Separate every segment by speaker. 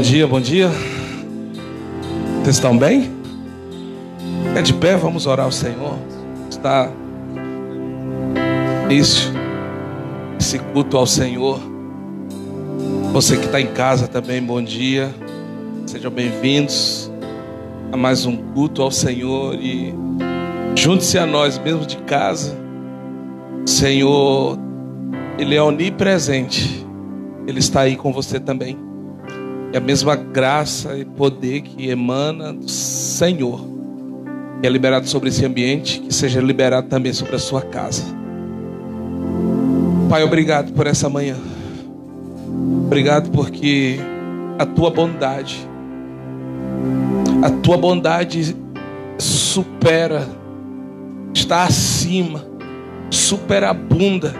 Speaker 1: Bom dia, bom dia. Vocês estão bem? É de pé, vamos orar ao Senhor. Está início esse culto ao Senhor. Você que está em casa também, bom dia. Sejam bem-vindos a mais um culto ao Senhor e junte-se a nós mesmo de casa. Senhor, Ele é onipresente. Ele está aí com você também. E a mesma graça e poder que emana do Senhor, que é liberado sobre esse ambiente, que seja liberado também sobre a sua casa. Pai, obrigado por essa manhã. Obrigado porque a tua bondade, a tua bondade supera, está acima, superabunda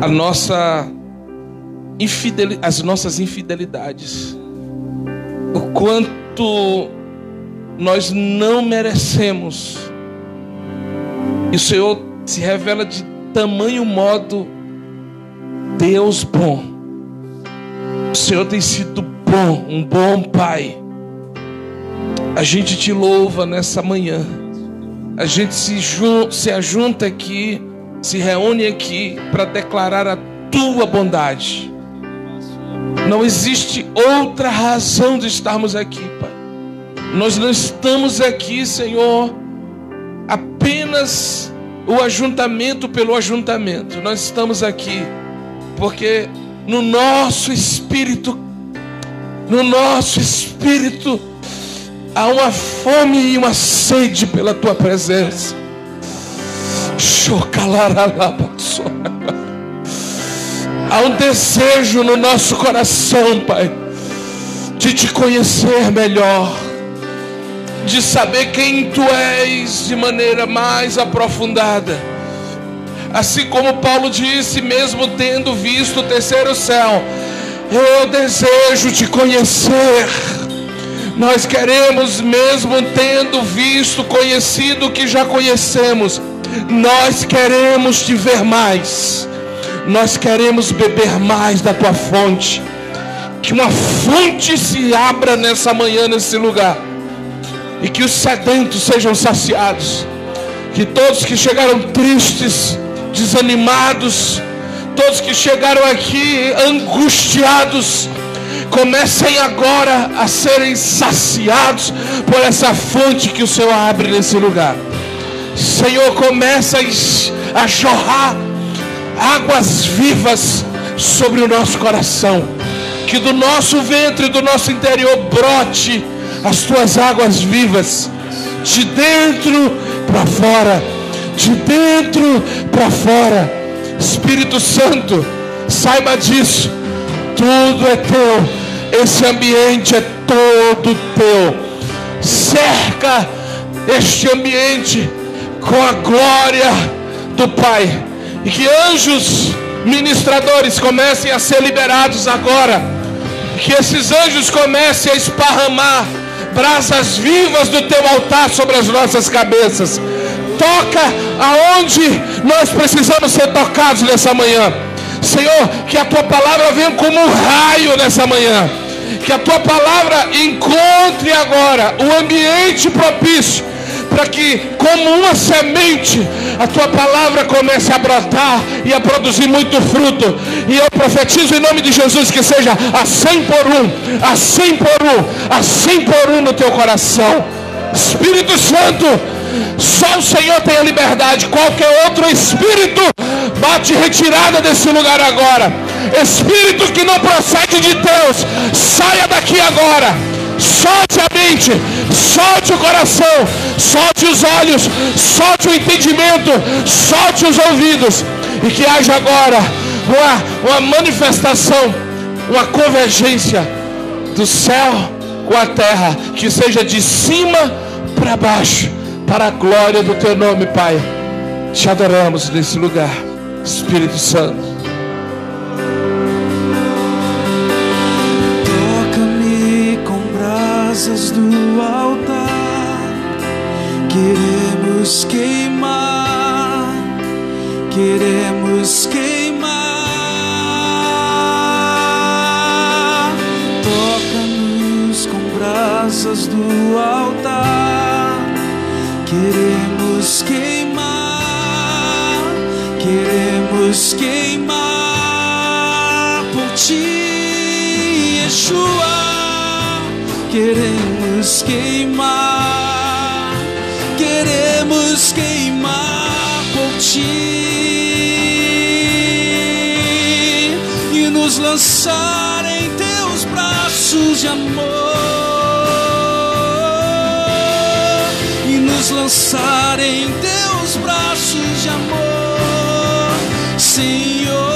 Speaker 1: a nossa as nossas infidelidades, o quanto nós não merecemos. E o Senhor se revela de tamanho modo Deus bom. O Senhor tem sido bom, um bom Pai. A gente te louva nessa manhã. A gente se, se ajunta aqui, se reúne aqui para declarar a tua bondade. Não existe outra razão de estarmos aqui, Pai. Nós não estamos aqui, Senhor, apenas o ajuntamento pelo ajuntamento. Nós estamos aqui porque no nosso espírito, no nosso espírito, há uma fome e uma sede pela tua presença. Chocalaralabaçoa. Há um desejo no nosso coração, Pai, de te conhecer melhor, de saber quem tu és de maneira mais aprofundada. Assim como Paulo disse, mesmo tendo visto o terceiro céu, eu desejo te conhecer. Nós queremos, mesmo tendo visto, conhecido o que já conhecemos, nós queremos te ver mais. Nós queremos beber mais da tua fonte. Que uma fonte se abra nessa manhã, nesse lugar. E que os sedentos sejam saciados. Que todos que chegaram tristes, desanimados, todos que chegaram aqui angustiados, comecem agora a serem saciados por essa fonte que o Senhor abre nesse lugar. Senhor, começa a jorrar águas vivas sobre o nosso coração. Que do nosso ventre, do nosso interior brote as tuas águas vivas, de dentro para fora, de dentro para fora. Espírito Santo, saiba disso, tudo é teu, esse ambiente é todo teu. Cerca este ambiente com a glória do Pai e que anjos ministradores comecem a ser liberados agora. Que esses anjos comecem a esparramar brasas vivas do teu altar sobre as nossas cabeças. Toca aonde nós precisamos ser tocados nessa manhã. Senhor, que a tua palavra venha como um raio nessa manhã. Que a tua palavra encontre agora o ambiente propício para que, como uma semente, a tua palavra comece a brotar e a produzir muito fruto. E eu profetizo em nome de Jesus que seja a cem por um, a cem por um, a cem por um no teu coração. Espírito Santo, só o Senhor tem a liberdade, qualquer outro espírito bate retirada desse lugar agora. Espírito que não procede de Deus, saia daqui agora solte a mente, solte o coração, solte os olhos, solte o entendimento, solte os ouvidos, e que haja agora uma, uma manifestação, uma convergência do céu com a terra, que seja de cima para baixo, para a glória do teu nome, Pai. Te adoramos nesse lugar, Espírito Santo.
Speaker 2: brasas do altar queremos queimar, queremos queimar. Toca-nos com brasas do altar, queremos queimar, queremos queimar por ti, Yeshua. Queremos queimar, queremos queimar por ti e nos lançar em teus braços de amor e nos lançar em teus braços de amor, Senhor.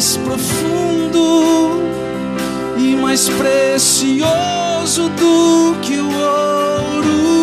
Speaker 2: mais profundo e mais precioso do que o ouro.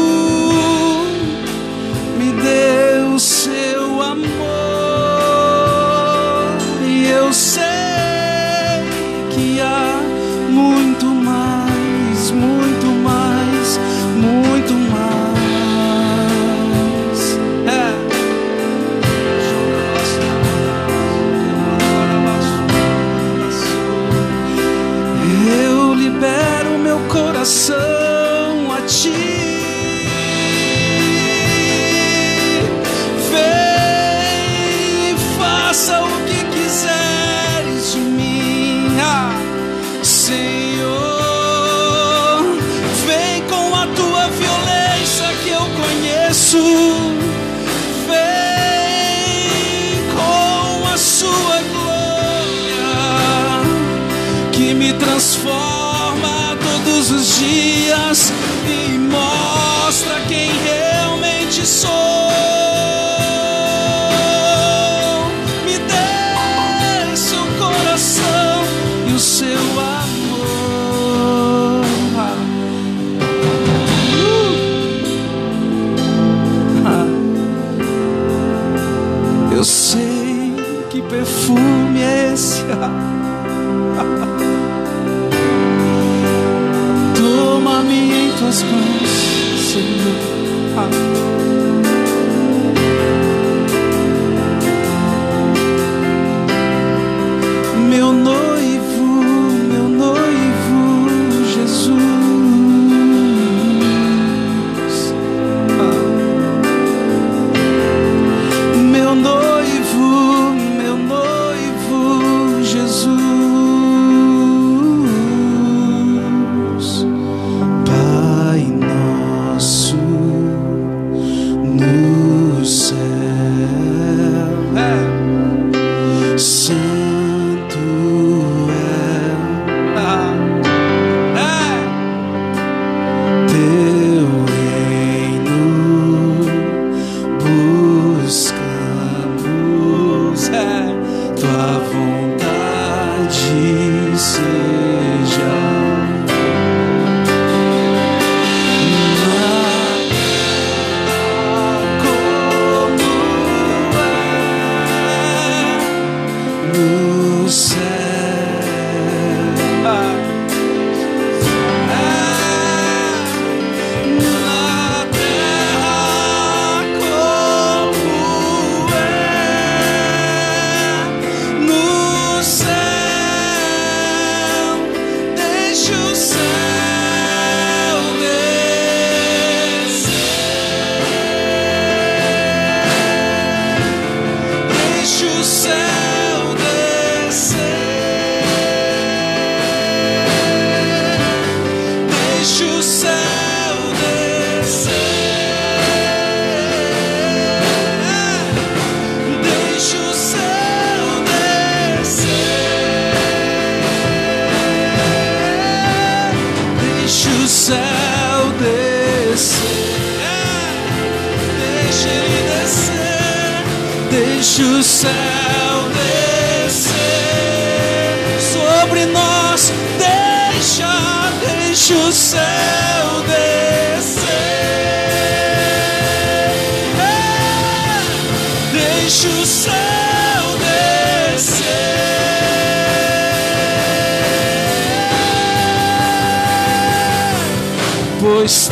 Speaker 2: tuas mãos, Senhor. Amém. sobre nós. Deixa, deixa o céu descer. É, deixa o céu descer. Pois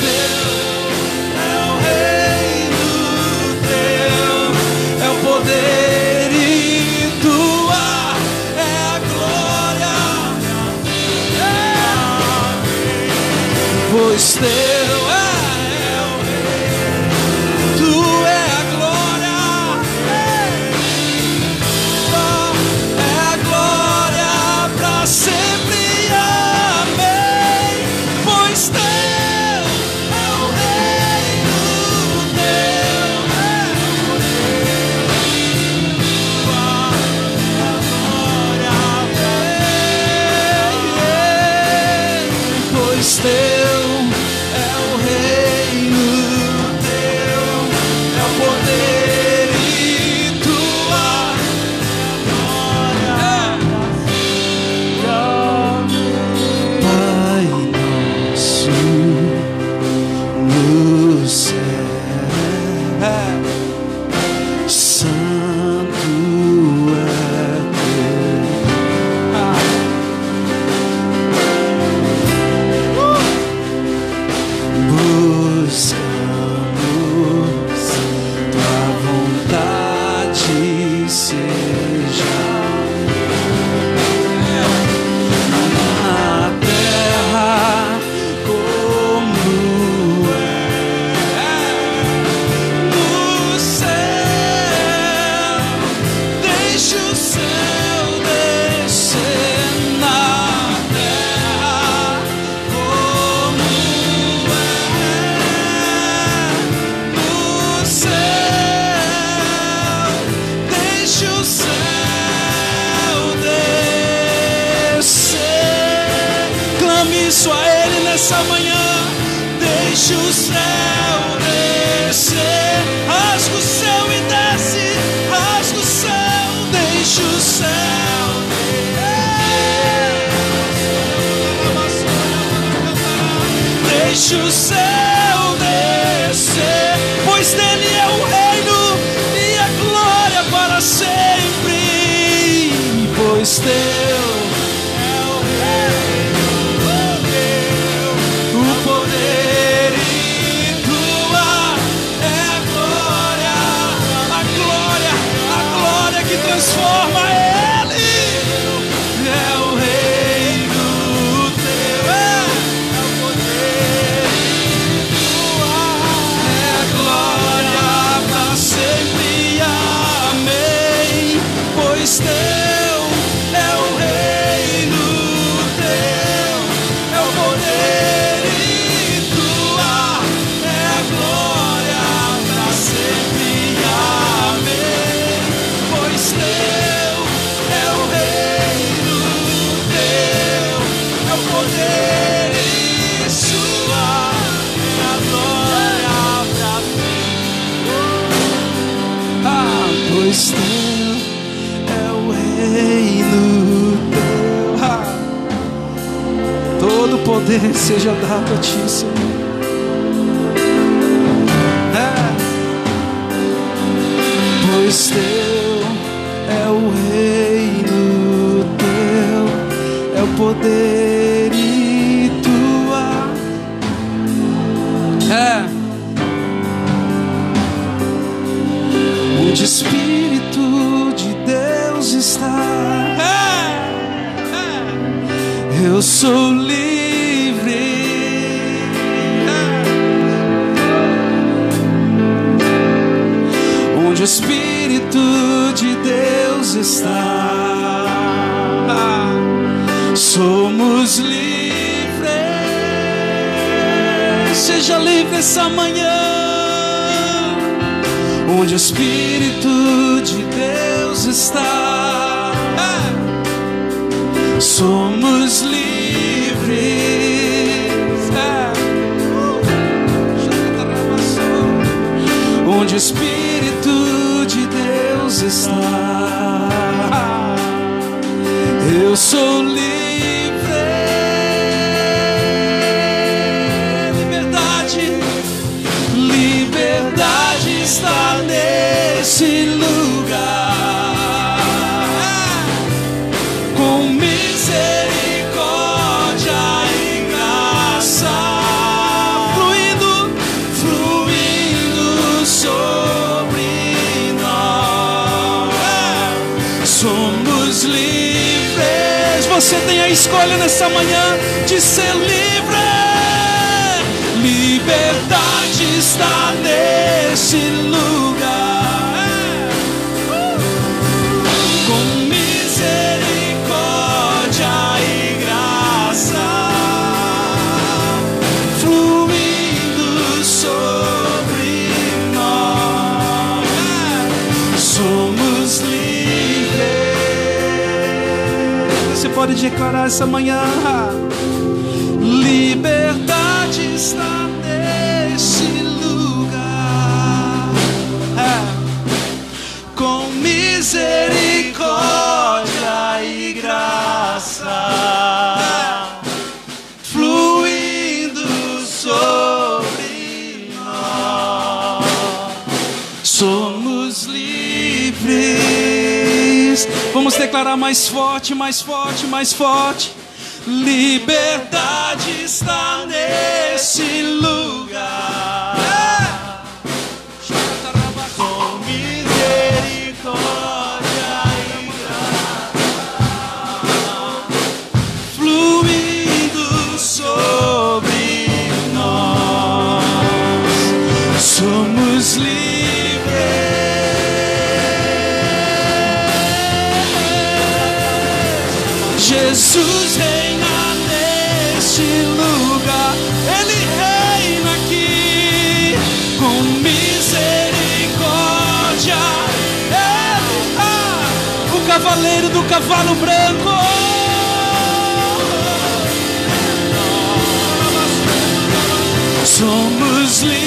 Speaker 2: seja dado a ti, Senhor. É. Pois teu é o reino, teu é o poder e tua. É. O Espírito de Deus está, é. É. eu sou livre. Espírito de Deus está. Somos livres. Seja livre essa manhã, onde o Espírito de Deus está. Somos livres. Onde o Espírito Deus está. Eu sou livre. Liberdade, liberdade está nesse lugar. escolha nessa manhã de ser livre. Liberdade está nesse lugar. pode declarar essa manhã. Liberdade. Mais forte, mais forte, mais forte. Liberdade está Somos livres.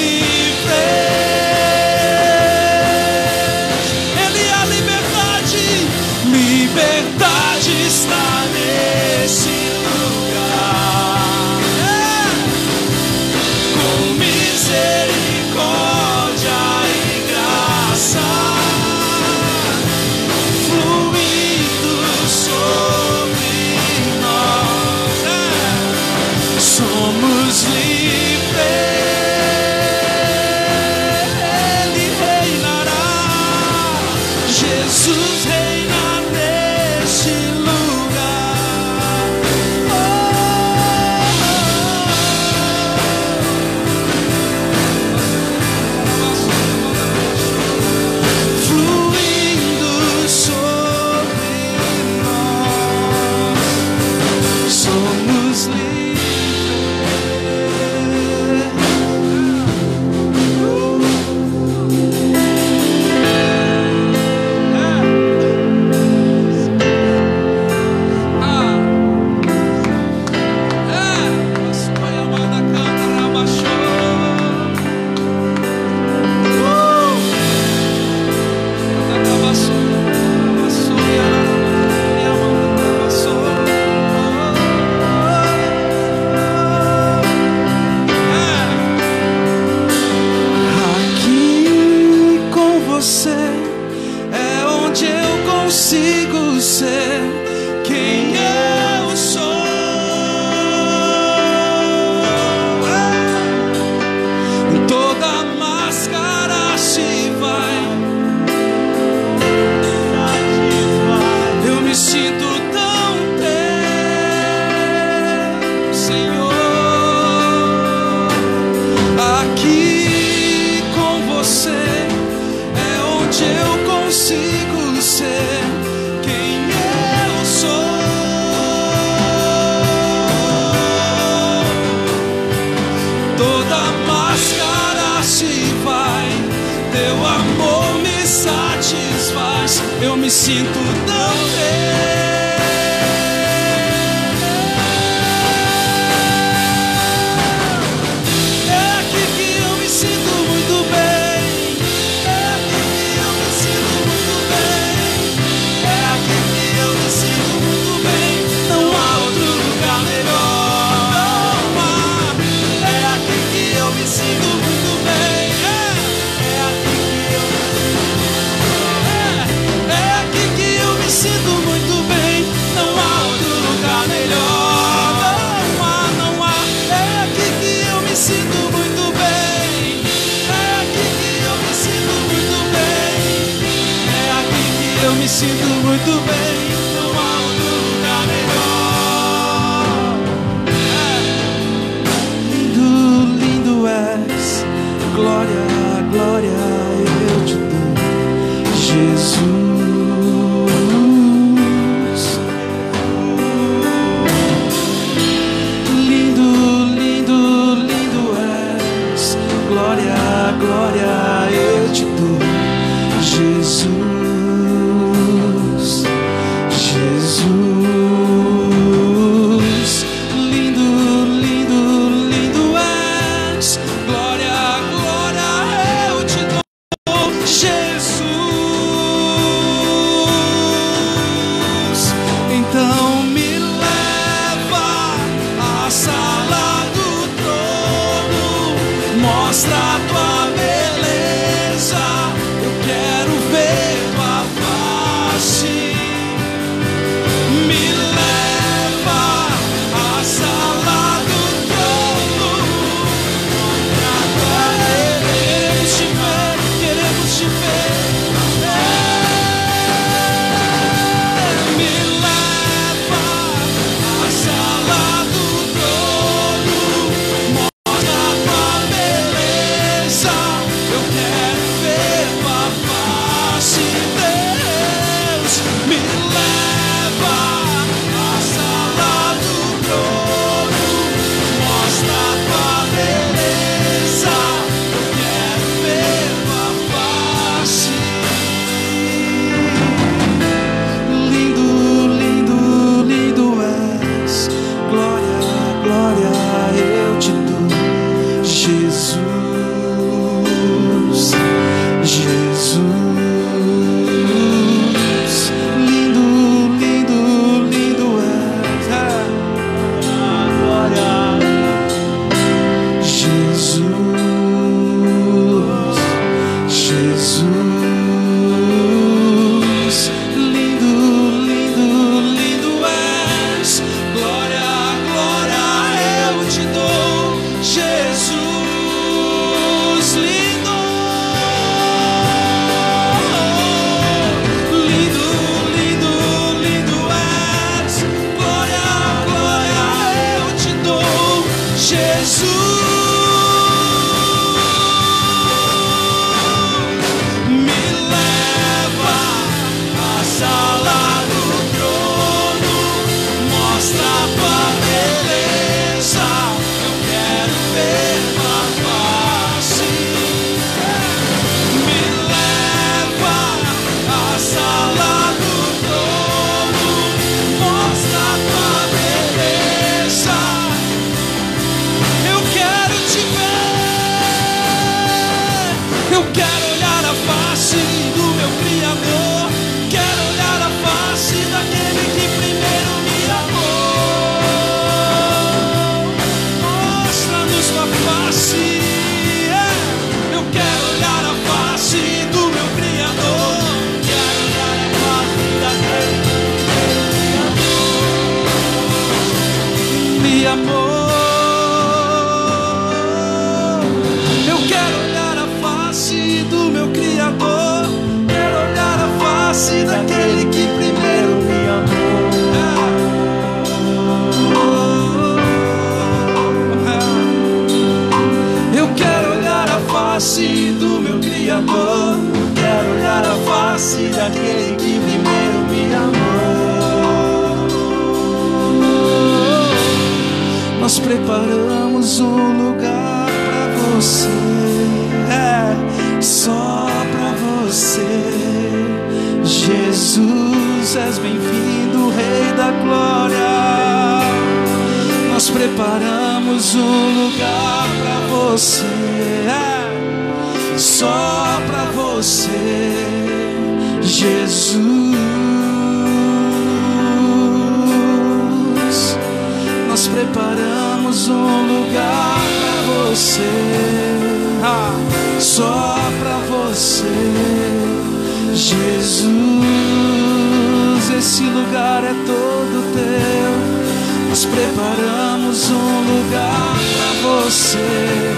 Speaker 2: Nós preparamos um lugar pra você,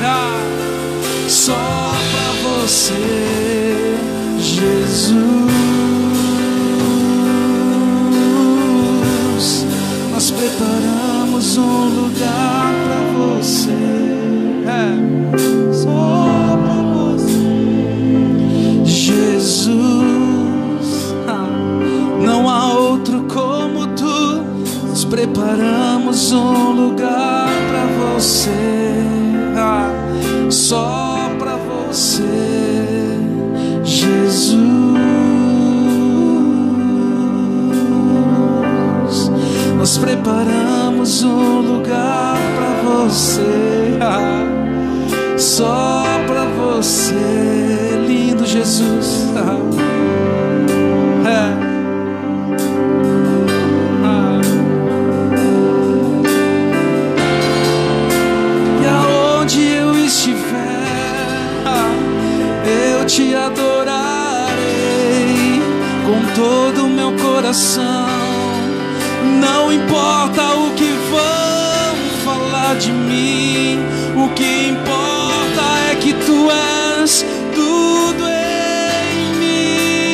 Speaker 2: ah, só pra você, Jesus. Nós preparamos um lugar pra você, é, só pra você, Jesus. Ah, não há outro como tu nos preparamos para você, ah, só para você, Jesus. Nós preparamos um lugar para você, ah, só para você, lindo Jesus. Ah. Te adorarei com todo o meu coração. Não importa o que vão falar de mim, o que importa é que tu és tudo em mim.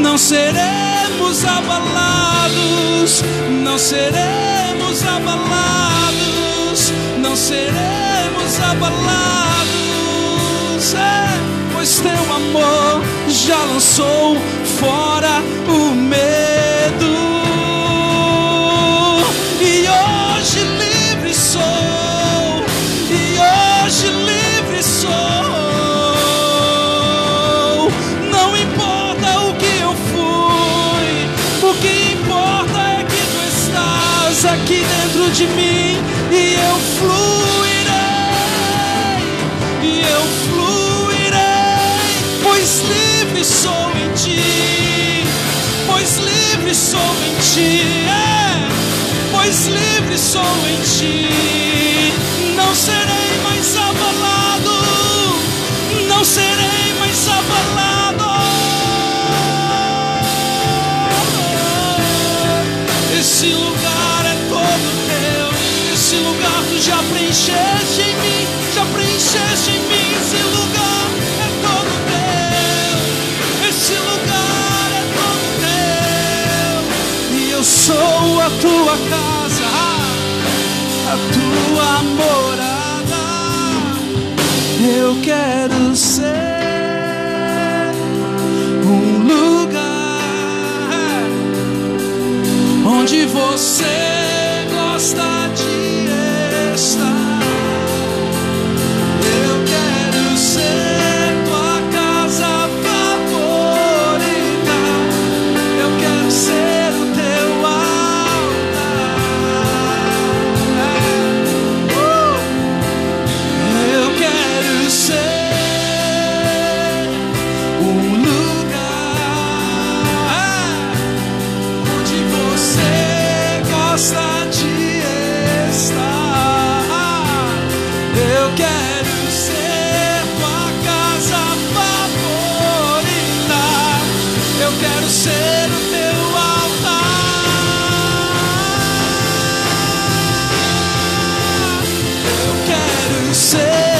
Speaker 2: Não seremos abalados, não seremos abalados, não seremos abalados, é, pois teu amor já lançou fora o medo. Ti, é, pois livre sou em ti, tua casa, a tua morada. Eu quero ser um lugar onde você
Speaker 1: Esse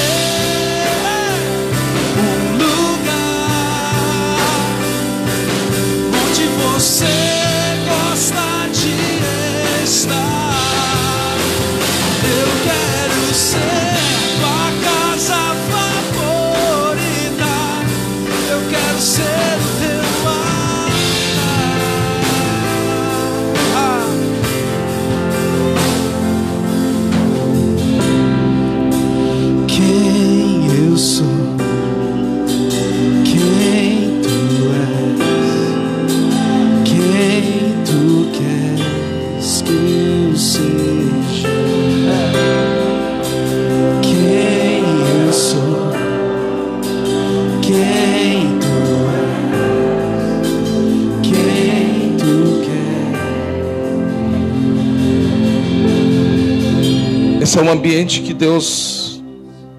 Speaker 1: ambiente que Deus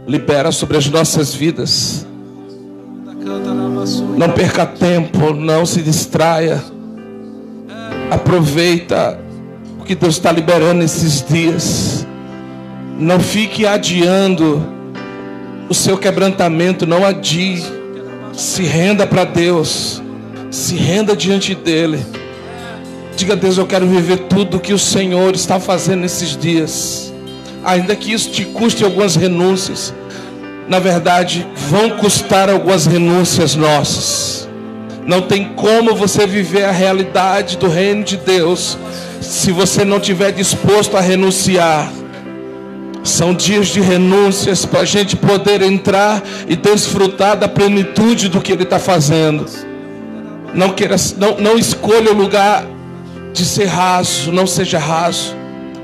Speaker 1: libera sobre as nossas vidas. Não perca tempo, não se distraia. Aproveita o que Deus está liberando esses dias. Não fique adiando o seu quebrantamento, não adie. Se renda para Deus, se renda diante dEle. Diga a Deus: Eu quero viver tudo que o Senhor está fazendo nesses dias ainda que isso te custe algumas renúncias, na verdade, vão custar algumas renúncias nossas. Não tem como você viver a realidade do reino de Deus se você não tiver disposto a renunciar. São dias de renúncias para a gente poder entrar e desfrutar da plenitude do que Ele está fazendo. Não, queira, não, não escolha o lugar de ser raso, não seja raso.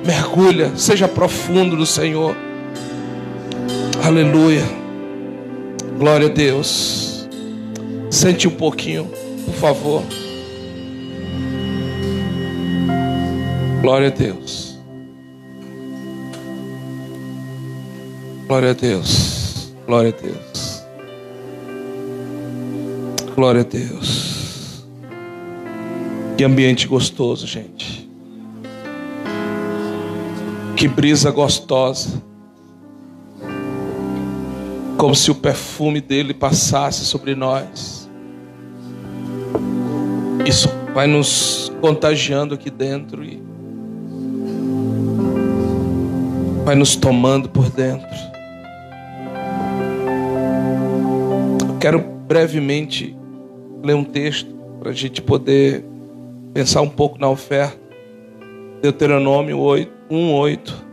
Speaker 1: Mergulha, seja profundo no Senhor. Aleluia. Glória a Deus. Sente um pouquinho, por favor. Glória a Deus. Glória a Deus. Glória a Deus. Glória a Deus. Que ambiente gostoso, gente. Que brisa gostosa como se o perfume dele passasse sobre nós. Isso vai nos contagiando aqui dentro e vai nos tomando por dentro. Eu quero brevemente ler um texto para a gente poder pensar um pouco na oferta. Deuteronômio 8, 1, 8.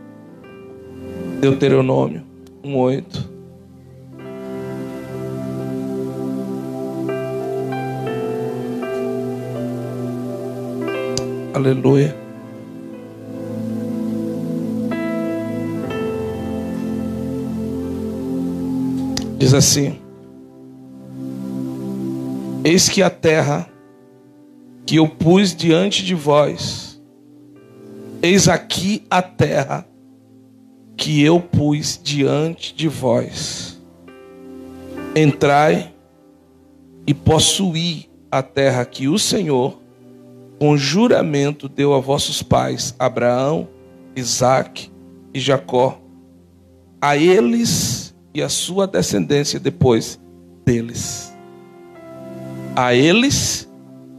Speaker 1: Deuteronômio 1, 8. Aleluia. Diz assim: Eis que a terra que eu pus diante de vós, eis aqui a terra que eu pus diante de vós. Entrai e possuí a terra que o Senhor com juramento deu a vossos pais, Abraão, Isaac e Jacó, a eles e a sua descendência depois deles. A eles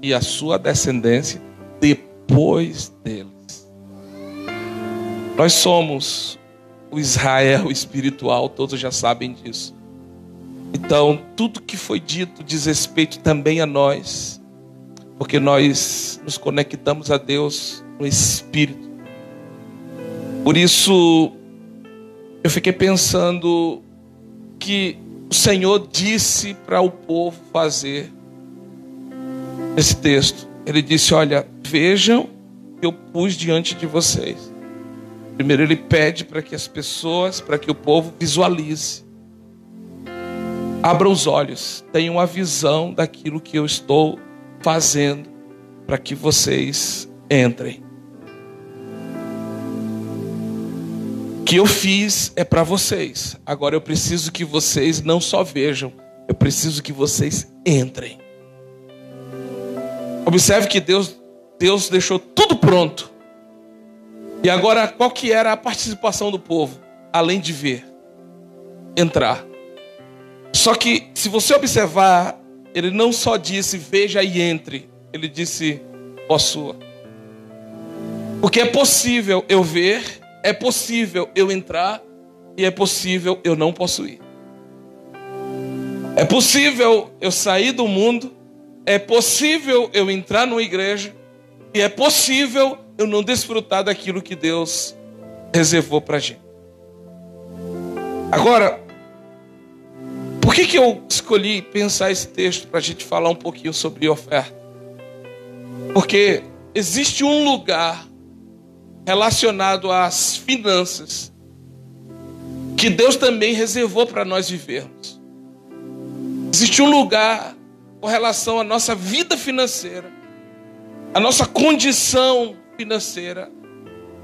Speaker 1: e a sua descendência depois deles. Nós somos o Israel espiritual, todos já sabem disso. Então, tudo que foi dito diz respeito também a nós porque nós nos conectamos a Deus no Espírito. Por isso, eu fiquei pensando que o Senhor disse para o povo fazer esse texto. Ele disse: Olha, vejam que eu pus diante de vocês. Primeiro, ele pede para que as pessoas, para que o povo visualize. Abra os olhos, tenham a visão daquilo que eu estou fazendo para que vocês entrem. O que eu fiz é para vocês. Agora eu preciso que vocês não só vejam, eu preciso que vocês entrem. Observe que Deus Deus deixou tudo pronto. E agora qual que era a participação do povo, além de ver, entrar. Só que se você observar ele não só disse veja e entre, ele disse possua. Porque é possível eu ver, é possível eu entrar e é possível eu não possuir. É possível eu sair do mundo, é possível eu entrar numa igreja e é possível eu não desfrutar daquilo que Deus reservou para gente. Agora, por que, que eu escolhi pensar esse texto para a gente falar um pouquinho sobre oferta? Porque existe um lugar relacionado às finanças que Deus também reservou para nós vivermos. Existe um lugar com relação à nossa vida financeira, à nossa condição financeira,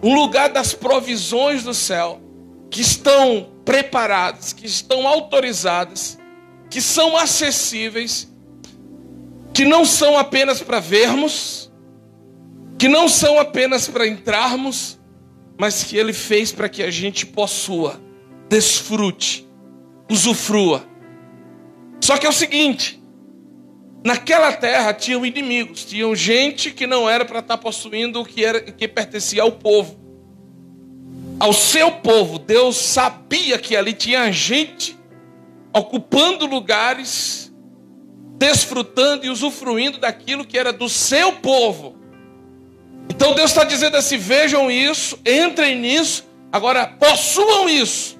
Speaker 1: um lugar das provisões do céu que estão preparadas, que estão autorizadas, que são acessíveis, que não são apenas para vermos, que não são apenas para entrarmos, mas que Ele fez para que a gente possua, desfrute, usufrua. Só que é o seguinte: naquela terra tinham inimigos, tinham gente que não era para estar possuindo o que, era, que pertencia ao povo ao seu povo, Deus sabia que ali tinha gente ocupando lugares desfrutando e usufruindo daquilo que era do seu povo. Então Deus está dizendo assim: vejam isso, entrem nisso, agora possuam isso.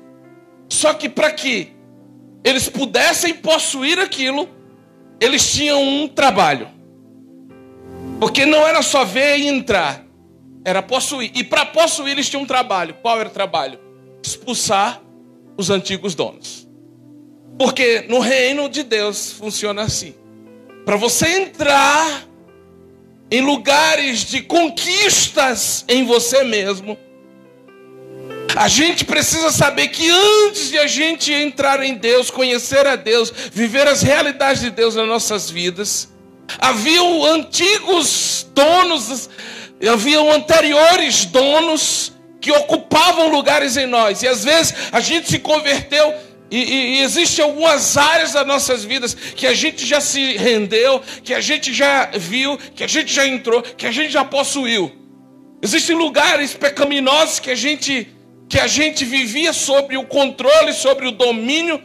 Speaker 1: Só que para que eles pudessem possuir aquilo, eles tinham um trabalho. Porque não era só ver e entrar, era possuir. E para possuir eles tinham um trabalho. Qual era o trabalho? Expulsar os antigos donos. Porque no reino de Deus funciona assim. Para você entrar em lugares de conquistas em você mesmo, a gente precisa saber que antes de a gente entrar em Deus, conhecer a Deus, viver as realidades de Deus nas nossas vidas, haviam antigos donos, haviam anteriores donos que ocupavam lugares em nós. E às vezes a gente se converteu e, e, e existem algumas áreas das nossas vidas que a gente já se rendeu, que a gente já viu, que a gente já entrou, que a gente já possuiu. Existem lugares pecaminosos que a gente que a gente vivia sobre o controle, sobre o domínio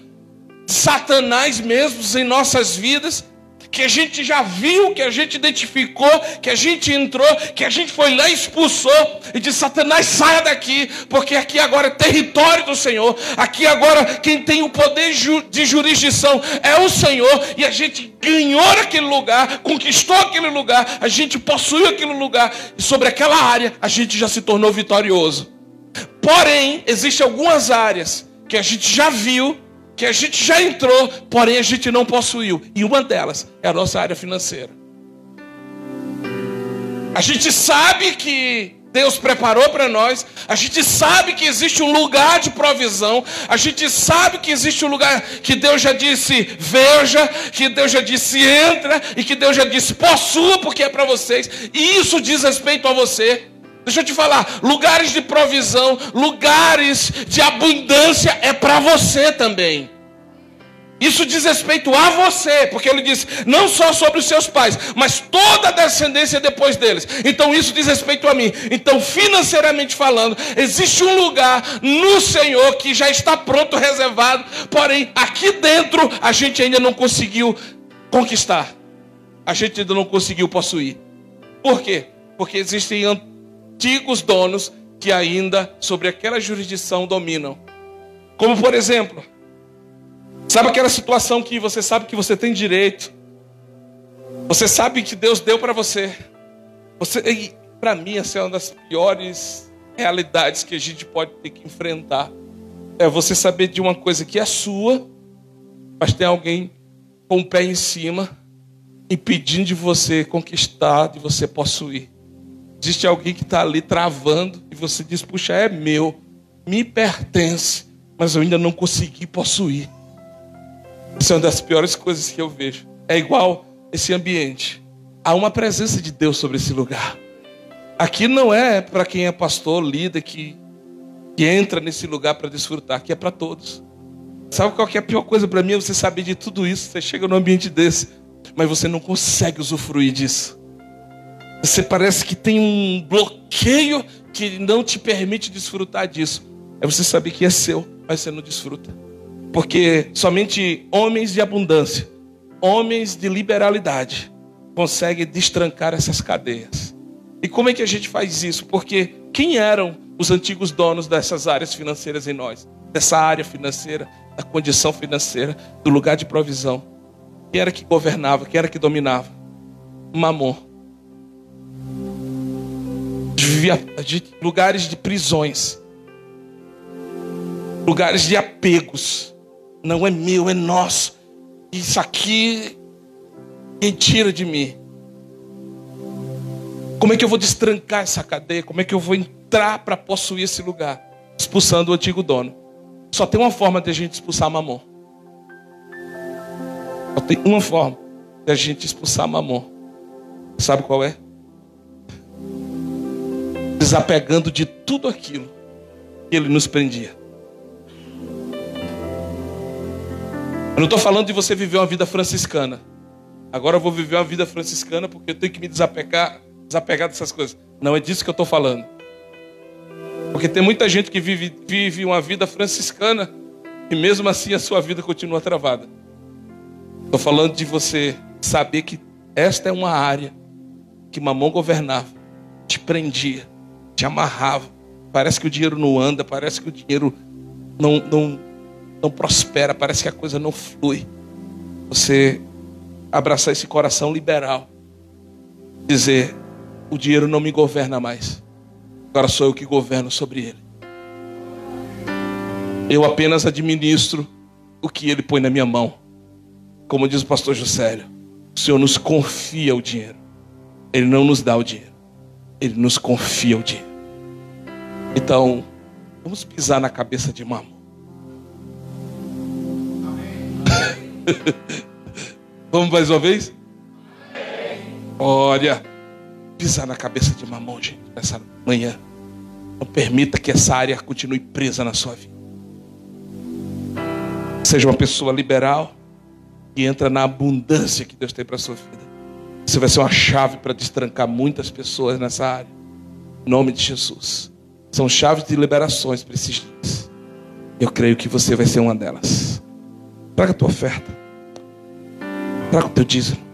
Speaker 1: de Satanás mesmo em nossas vidas que a gente já viu, que a gente identificou, que a gente entrou, que a gente foi lá e expulsou e disse: Satanás, saia daqui, porque aqui agora é território do Senhor, aqui agora quem tem o poder de jurisdição é o Senhor, e a gente ganhou aquele lugar, conquistou aquele lugar, a gente possuiu aquele lugar, e sobre aquela área a gente já se tornou vitorioso. Porém, existem algumas áreas que a gente já viu que a gente já entrou, porém a gente não possuiu. E uma delas é a nossa área financeira. A gente sabe que Deus preparou para nós, a gente sabe que existe um lugar de provisão, a gente sabe que existe um lugar que Deus já disse veja, que Deus já disse entra, e que Deus já disse possua porque é para vocês, e isso diz respeito a você. Deixa eu te falar, lugares de provisão, lugares de abundância é para você também. Isso diz respeito a você, porque ele diz não só sobre os seus pais, mas toda a descendência depois deles. Então isso diz respeito a mim. Então, financeiramente falando, existe um lugar no Senhor que já está pronto, reservado, porém aqui dentro a gente ainda não conseguiu conquistar. A gente ainda não conseguiu possuir. Por quê? Porque existem antigos donos que ainda sobre aquela jurisdição dominam. Como por exemplo, sabe aquela situação que você sabe que você tem direito, você sabe que Deus deu para você. Você, para mim, essa é uma das piores realidades que a gente pode ter que enfrentar. É você saber de uma coisa que é sua, mas tem alguém com o pé em cima, impedindo de você conquistar, de você possuir. Existe alguém que está ali travando e você diz: puxa, é meu, me pertence, mas eu ainda não consegui possuir. Isso é uma das piores coisas que eu vejo. É igual esse ambiente. Há uma presença de Deus sobre esse lugar. Aqui não é para quem é pastor, líder, que, que entra nesse lugar para desfrutar. Aqui é para todos. Sabe qual que é a pior coisa para mim? É você saber de tudo isso. Você chega num ambiente desse, mas você não consegue usufruir disso. Você parece que tem um bloqueio que não te permite desfrutar disso. É você saber que é seu, mas você não desfruta. Porque somente homens de abundância, homens de liberalidade, conseguem destrancar essas cadeias. E como é que a gente faz isso? Porque quem eram os antigos donos dessas áreas financeiras em nós? Dessa área financeira, da condição financeira, do lugar de provisão. Quem era que governava? Quem era que dominava? Mamon de lugares de prisões, lugares de apegos. Não é meu, é nosso. Isso aqui quem tira de mim. Como é que eu vou destrancar essa cadeia? Como é que eu vou entrar para possuir esse lugar? Expulsando o antigo dono. Só tem uma forma de a gente expulsar Mamon. Só tem uma forma de a gente expulsar Mamon. Sabe qual é? Desapegando de tudo aquilo que ele nos prendia. Eu não estou falando de você viver uma vida franciscana. Agora eu vou viver uma vida franciscana porque eu tenho que me desapegar, desapegar dessas coisas. Não é disso que eu estou falando. Porque tem muita gente que vive, vive uma vida franciscana e mesmo assim a sua vida continua travada. Estou falando de você saber que esta é uma área que mamão governava, te prendia, te amarrava. Parece que o dinheiro não anda, parece que o dinheiro não, não, não prospera, parece que a coisa não flui. Você abraçar esse coração liberal, dizer: o dinheiro não me governa mais, agora sou eu que governo sobre ele. Eu apenas administro o que ele põe na minha mão. Como diz o pastor Juscelio, o Senhor nos confia o dinheiro. Ele não nos dá o dinheiro. Ele nos confia o dinheiro. Então, vamos pisar na cabeça de mamão. vamos mais uma vez? Olha, pisar na cabeça de mamão, gente, nessa manhã. Não permita que essa área continue presa na sua vida. Seja uma pessoa liberal e entra na abundância que Deus tem para a sua vida. Você vai ser uma chave para destrancar muitas pessoas nessa área. Em nome de Jesus. São chaves de liberações para esses dias. Eu creio que você vai ser uma delas. Traga a tua oferta. Traga o teu dízimo.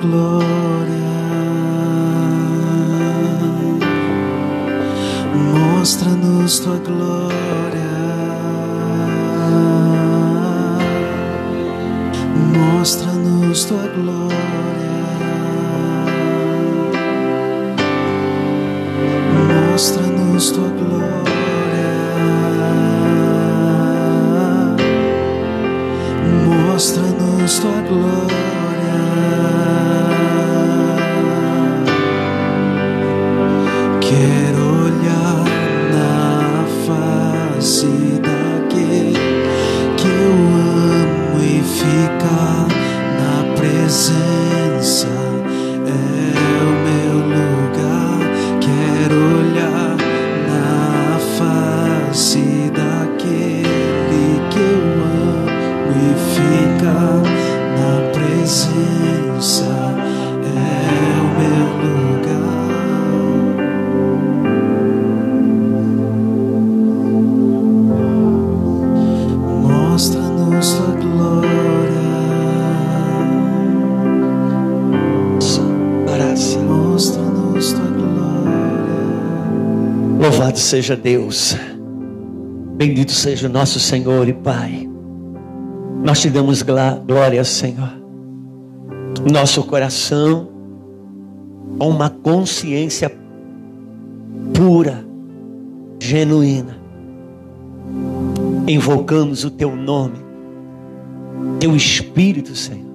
Speaker 2: glory. Seja Deus. Bendito seja o nosso Senhor e Pai. Nós te damos glória, Senhor. Nosso coração, com uma consciência pura, genuína, invocamos o teu nome, teu Espírito, Senhor.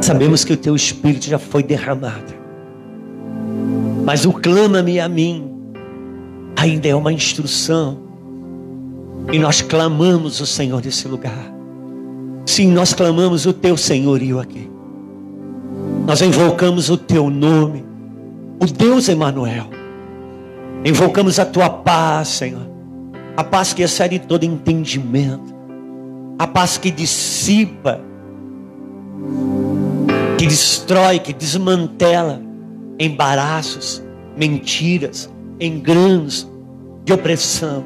Speaker 2: Sabemos que o teu Espírito já foi derramado. Mas o clama-me a mim ainda é uma instrução. E nós clamamos o Senhor nesse lugar. Sim, nós clamamos o teu senhorio aqui. Nós invocamos o teu nome, o Deus Emanuel. Invocamos a tua paz, Senhor. A paz que excede todo entendimento. A paz que dissipa, que destrói, que desmantela embaraços, mentiras, enganos de opressão.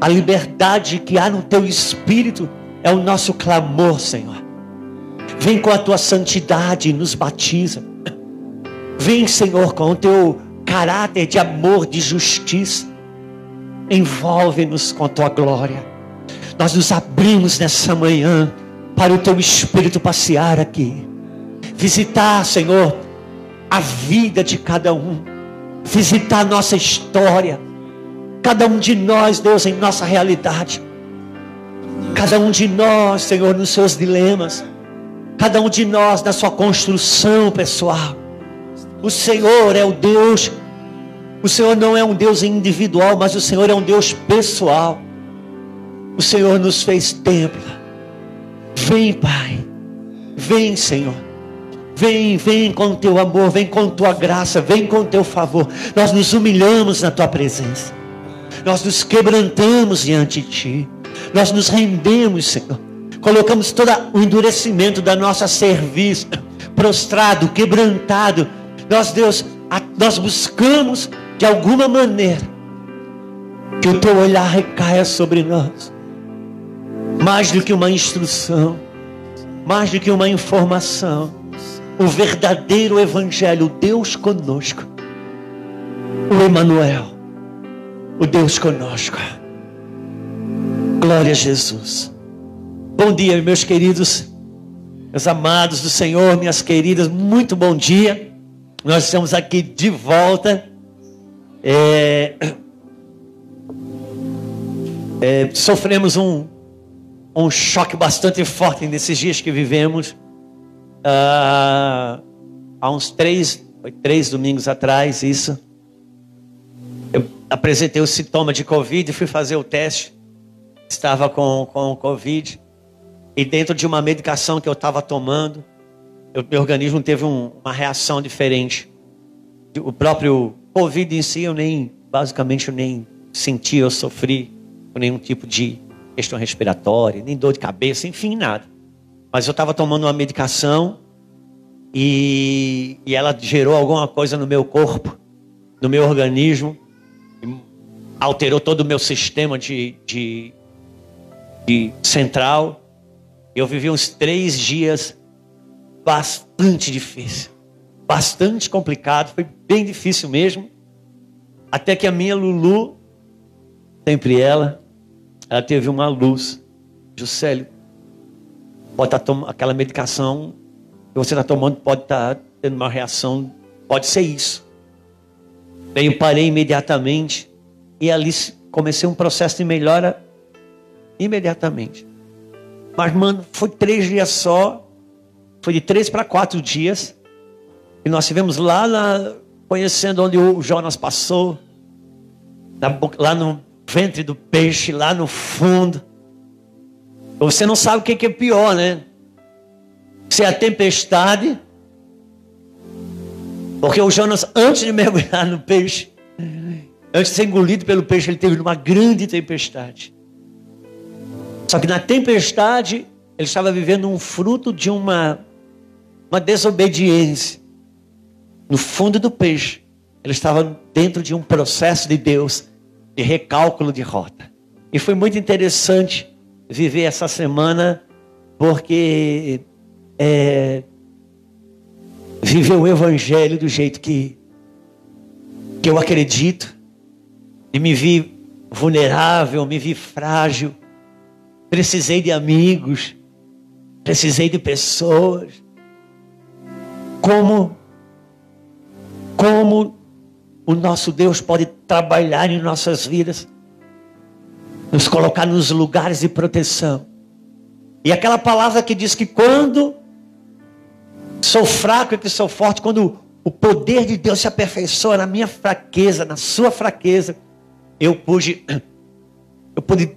Speaker 2: A liberdade que há no teu espírito
Speaker 3: É o nosso clamor, Senhor. Vem com a tua santidade e nos batiza. Vem, Senhor, com o teu caráter de amor, de justiça. Envolve-nos com a tua glória. Nós nos abrimos nessa manhã para o teu espírito passear aqui. Visitar, Senhor, a vida de cada um. Visitar nossa história. Cada um de nós, Deus, em nossa realidade. Cada um de nós, Senhor, nos seus dilemas. Cada um de nós na sua construção pessoal. O Senhor é o Deus. O Senhor não é um Deus individual, mas o Senhor é um Deus pessoal. O Senhor nos fez templo. Vem, Pai. Vem, Senhor. Vem, vem com teu amor, vem com tua graça, vem com teu favor. Nós nos humilhamos na tua presença. Nós nos quebrantamos diante de ti. Nós nos rendemos, Senhor. Colocamos todo o endurecimento da nossa serviço, prostrado, quebrantado. Nós, Deus, nós buscamos de alguma maneira que o teu olhar recaia sobre nós. Mais do que uma instrução, mais do que uma informação, o verdadeiro evangelho, Deus conosco. O Emanuel, o Deus conosco. Glória a Jesus. Bom dia, meus queridos, meus amados do Senhor, minhas queridas, muito bom dia. Nós estamos aqui de volta. É, é, sofremos um, um choque bastante forte nesses dias que vivemos. Uh, há uns três, três domingos atrás, isso. Eu apresentei o sintoma de Covid e fui fazer o teste. Estava com, com Covid. E dentro de uma medicação que eu estava tomando, o meu organismo teve um, uma reação diferente. O próprio Covid em si, eu nem, basicamente, eu nem senti, eu sofri com nenhum tipo de questão respiratória, nem dor de cabeça, enfim, nada. Mas eu estava tomando uma medicação e, e ela gerou alguma coisa no meu corpo, no meu organismo, alterou todo o meu sistema de, de, de central. Eu vivi uns três dias bastante difícil, bastante complicado, foi bem difícil mesmo. Até que a minha Lulu, sempre ela, ela teve uma luz. Juscelio, pode estar tá tomando aquela medicação que você está tomando, pode estar tá tendo uma reação, pode ser isso. Daí eu parei imediatamente e ali comecei um processo de melhora imediatamente. Mas, mano, foi três dias só, foi de três para quatro dias, e nós estivemos lá, na, conhecendo onde o Jonas passou, lá no ventre do peixe, lá no fundo. Você não sabe o que é pior, né? Se é a tempestade, porque o Jonas, antes de mergulhar no peixe, antes de ser engolido pelo peixe, ele teve uma grande tempestade. Só que na tempestade, ele estava vivendo um fruto de uma, uma desobediência. No fundo do peixe, ele estava dentro de um processo de Deus de recálculo de rota. E foi muito interessante viver essa semana, porque é, viver o Evangelho do jeito que, que eu acredito, e me vi vulnerável, me vi frágil, precisei de amigos, precisei de pessoas. Como, como o nosso Deus pode trabalhar em nossas vidas, nos colocar nos lugares de proteção. E aquela palavra que diz que quando sou fraco é que sou forte, quando o poder de Deus se aperfeiçoa na minha fraqueza, na sua fraqueza, eu pude, eu pude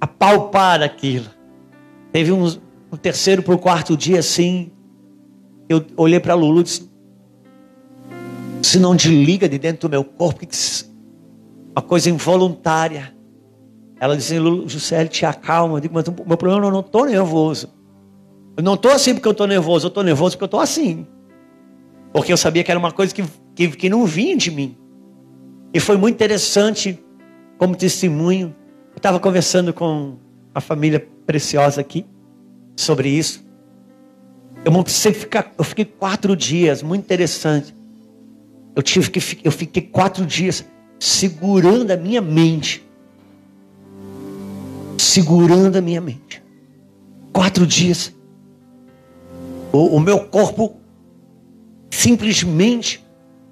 Speaker 3: apalpar aquilo. Teve um, um terceiro para o quarto dia assim, eu olhei para Lulu e disse, se não desliga de dentro do meu corpo, uma coisa involuntária. Ela disse, Juscelio, te acalma. Eu digo, mas meu problema é eu não estou nervoso. Eu não estou assim porque eu estou nervoso, eu estou nervoso porque eu estou assim. Porque eu sabia que era uma coisa que, que, que não vinha de mim. E foi muito interessante como testemunho. Eu estava conversando com a família preciosa aqui sobre isso. Eu ficar, eu fiquei quatro dias, muito interessante. Eu tive que, eu fiquei quatro dias segurando a minha mente, segurando a minha mente. Quatro dias. O, o meu corpo simplesmente.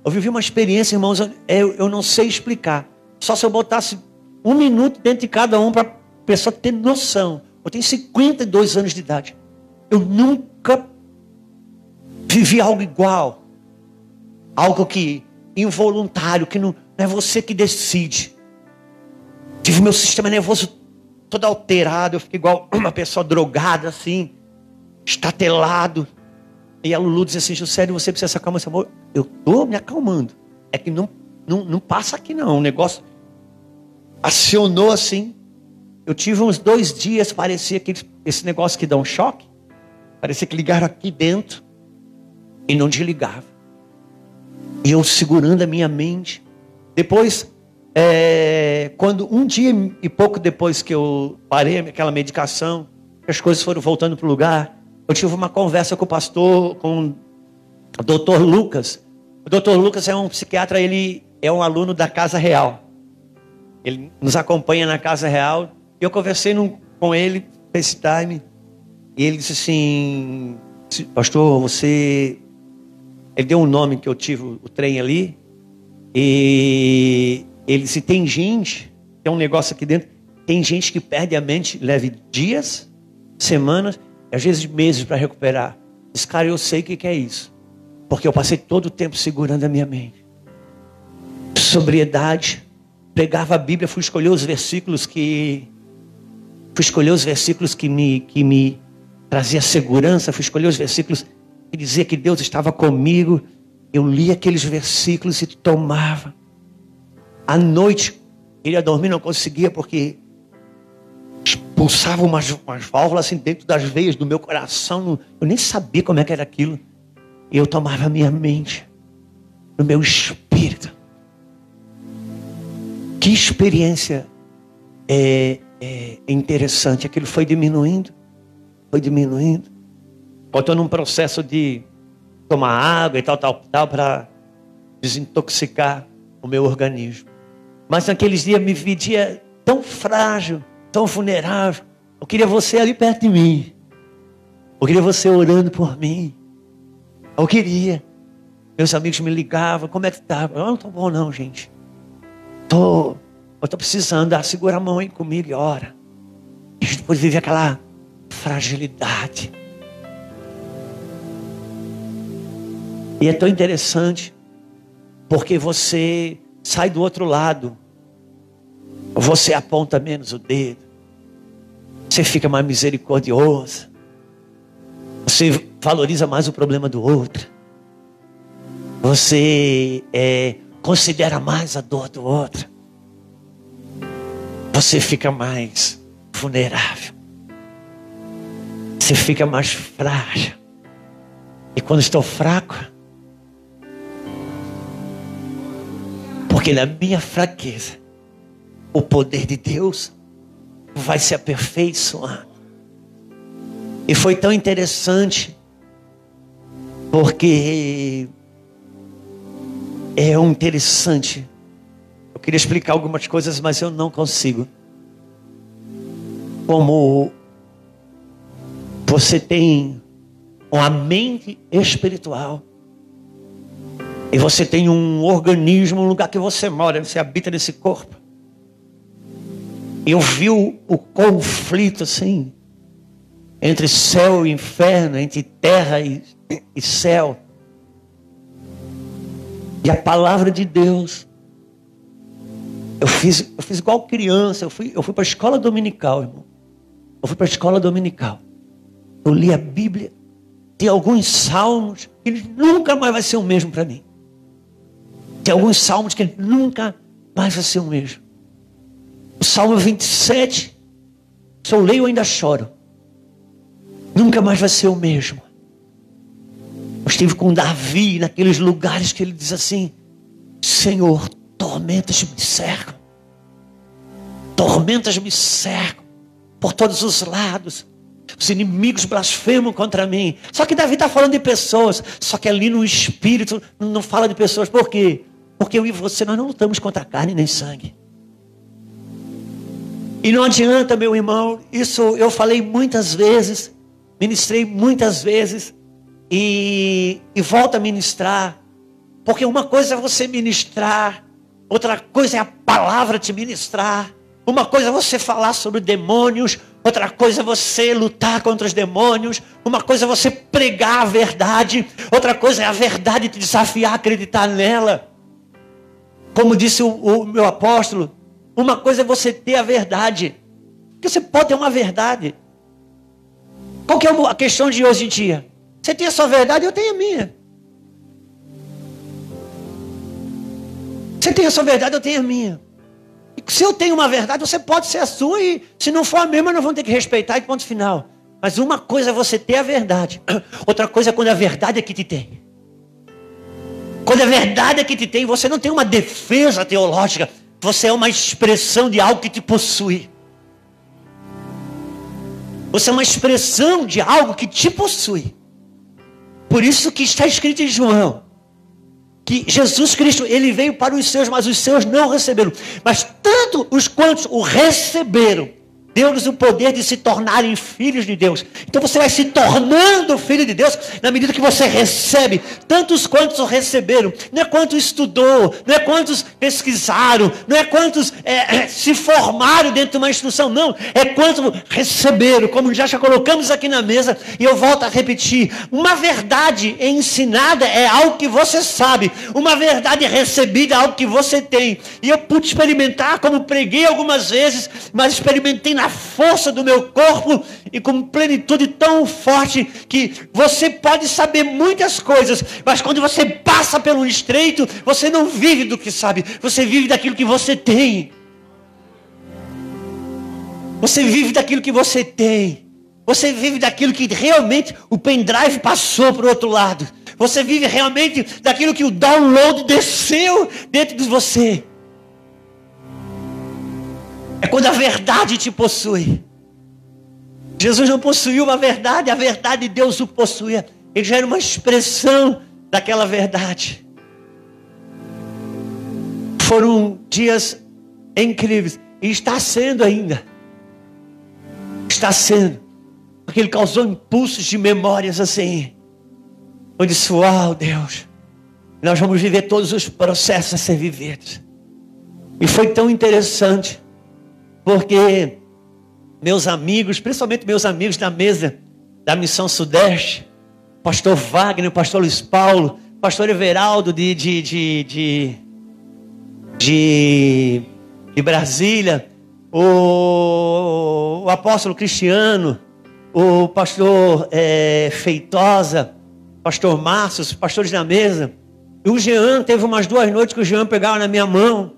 Speaker 3: Eu vivi uma experiência, irmãos, eu, eu não sei explicar. Só se eu botasse um minuto dentro de cada um para a pessoa ter noção. Eu tenho 52 anos de idade. Eu nunca vivi algo igual. Algo que involuntário, que não, não é você que decide. Tive meu sistema nervoso todo alterado, eu fiquei igual uma pessoa drogada assim, estatelado. E a Lulu disse assim: Juscelio, você precisa se acalmar. Amor, eu estou me acalmando. É que não, não, não passa aqui não. O negócio acionou assim. Eu tive uns dois dias, parecia que esse negócio que dá um choque. Parecia que ligaram aqui dentro e não desligava. E eu segurando a minha mente. Depois, é, quando um dia e pouco depois que eu parei aquela medicação, as coisas foram voltando para o lugar, eu tive uma conversa com o pastor, com o doutor Lucas. O doutor Lucas é um psiquiatra, ele é um aluno da Casa Real. Ele nos acompanha na Casa Real. E eu conversei no, com ele, FaceTime, e ele disse assim: Pastor, você. Ele deu um nome que eu tive o trem ali. E ele disse: Tem gente, tem um negócio aqui dentro. Tem gente que perde a mente, leve dias, semanas às vezes meses para recuperar. Diz, cara, eu sei o que é isso. Porque eu passei todo o tempo segurando a minha mente. Sobriedade. Pegava a Bíblia, fui escolher os versículos que. Fui escolher os versículos que me, que me trazia segurança. Fui escolher os versículos que dizia que Deus estava comigo. Eu li aqueles versículos e tomava. À noite, queria dormir, não conseguia, porque pulsavam umas, umas válvulas assim dentro das veias do meu coração. Eu nem sabia como é que era aquilo. Eu tomava a minha mente, no meu espírito. Que experiência é, é interessante. Aquilo foi diminuindo, foi diminuindo. Botou num processo de tomar água e tal, tal, tal, para desintoxicar o meu organismo. Mas naqueles dias me via tão frágil, tão vulnerável. Eu queria você ali perto de mim. Eu queria você orando por mim. Eu queria. Meus amigos me ligavam, como é que tá? Eu não estou bom não, gente. Tô, eu estou precisando. Ah, segura a mão aí comigo e ora. E depois vive aquela fragilidade. E é tão interessante, porque você sai do outro lado você aponta menos o dedo. Você fica mais misericordioso. Você valoriza mais o problema do outro. Você é, considera mais a dor do outro. Você fica mais vulnerável. Você fica mais frágil. E quando estou fraco, porque na minha fraqueza o poder de Deus vai se aperfeiçoar. E foi tão interessante, porque é interessante. Eu queria explicar algumas coisas, mas eu não consigo. Como você tem uma mente espiritual e você tem um organismo, um lugar que você mora, você habita nesse corpo eu vi o, conflito assim entre céu e inferno, entre terra e, e céu. E a palavra de Deus. Eu fiz, eu fiz igual criança, eu fui, eu fui para a escola dominical, irmão. Eu fui para a escola dominical. Eu li a Bíblia. Tem alguns salmos que nunca mais vai ser o mesmo para mim. Tem alguns salmos que nunca mais vai ser o mesmo. O Salmo 27, se eu leio, eu ainda choro. Nunca mais vai ser o mesmo. Eu estive com Davi naqueles lugares que ele diz assim: Senhor, tormentas me cercam. Tormentas me cercam. por todos os lados. Os inimigos blasfemam contra mim. Só que Davi está falando de pessoas. Só que ali no espírito não fala de pessoas. Por quê? Porque eu e você nós não lutamos contra carne nem sangue. E não adianta, meu irmão, isso eu falei muitas vezes, ministrei muitas vezes e, e volto a ministrar. Porque uma coisa é você ministrar, outra coisa é a palavra te ministrar. Uma coisa é você falar sobre demônios, outra coisa é você lutar contra os demônios, uma coisa é você pregar a verdade, outra coisa é a verdade te desafiar a acreditar nela. Como disse o, o meu apóstolo, uma coisa é você ter a verdade. Porque você pode ter uma verdade. Qual que é a questão de hoje em dia? Você tem a sua verdade, eu tenho a minha. Você tem a sua verdade, eu tenho a minha. E se eu tenho uma verdade, você pode ser a sua e se não for a mesma, nós vamos ter que respeitar e ponto final. Mas uma coisa é você ter a verdade, outra coisa é quando a verdade é que te tem. Quando a verdade é que te tem, você não tem uma defesa teológica, você é uma expressão de algo que te possui. Você é uma expressão de algo que te possui. Por isso que está escrito em João que Jesus Cristo, ele veio para os seus, mas os seus não receberam. Mas tanto os quantos o receberam, deu-nos o poder de se tornarem filhos de Deus. Então você vai se tornando filho de Deus na medida que você recebe. Tantos quantos receberam. Não é quantos estudou, não é quantos pesquisaram, não é quantos é, é, se formaram dentro de uma instrução, não. É quantos receberam, como já, já colocamos aqui na mesa. E eu volto a repetir: uma verdade ensinada é algo que você sabe, uma verdade recebida é algo que você tem. E eu pude experimentar, como preguei algumas vezes, mas experimentei na força do meu corpo e com plenitude tão forte que você pode saber muitas coisas, mas quando você passa pelo estreito, você não vive do que sabe, você vive daquilo que você tem. Você vive daquilo que você tem. Você vive daquilo que realmente o pendrive passou para o outro lado. Você vive realmente daquilo que o download desceu dentro de você. É quando a verdade te possui. Jesus não possuiu a verdade, a verdade de Deus o possuía. Ele já era uma expressão daquela verdade. Foram dias incríveis. E está sendo ainda. Está sendo. Porque ele causou impulsos de memórias assim. Eu disse, uau, Deus. Nós vamos viver todos os processos a ser vividos. E foi tão interessante porque meus amigos, principalmente meus amigos da mesa da Missão Sudeste, pastor Wagner, pastor Luiz Paulo, pastor Everaldo de, de, de, de, de, Brasília, o, o, apóstolo Cristiano, o pastor é, Feitosa, pastor Márcio, os pastores da mesa. E o Jean, teve umas duas noites que o Jean pegava na minha mão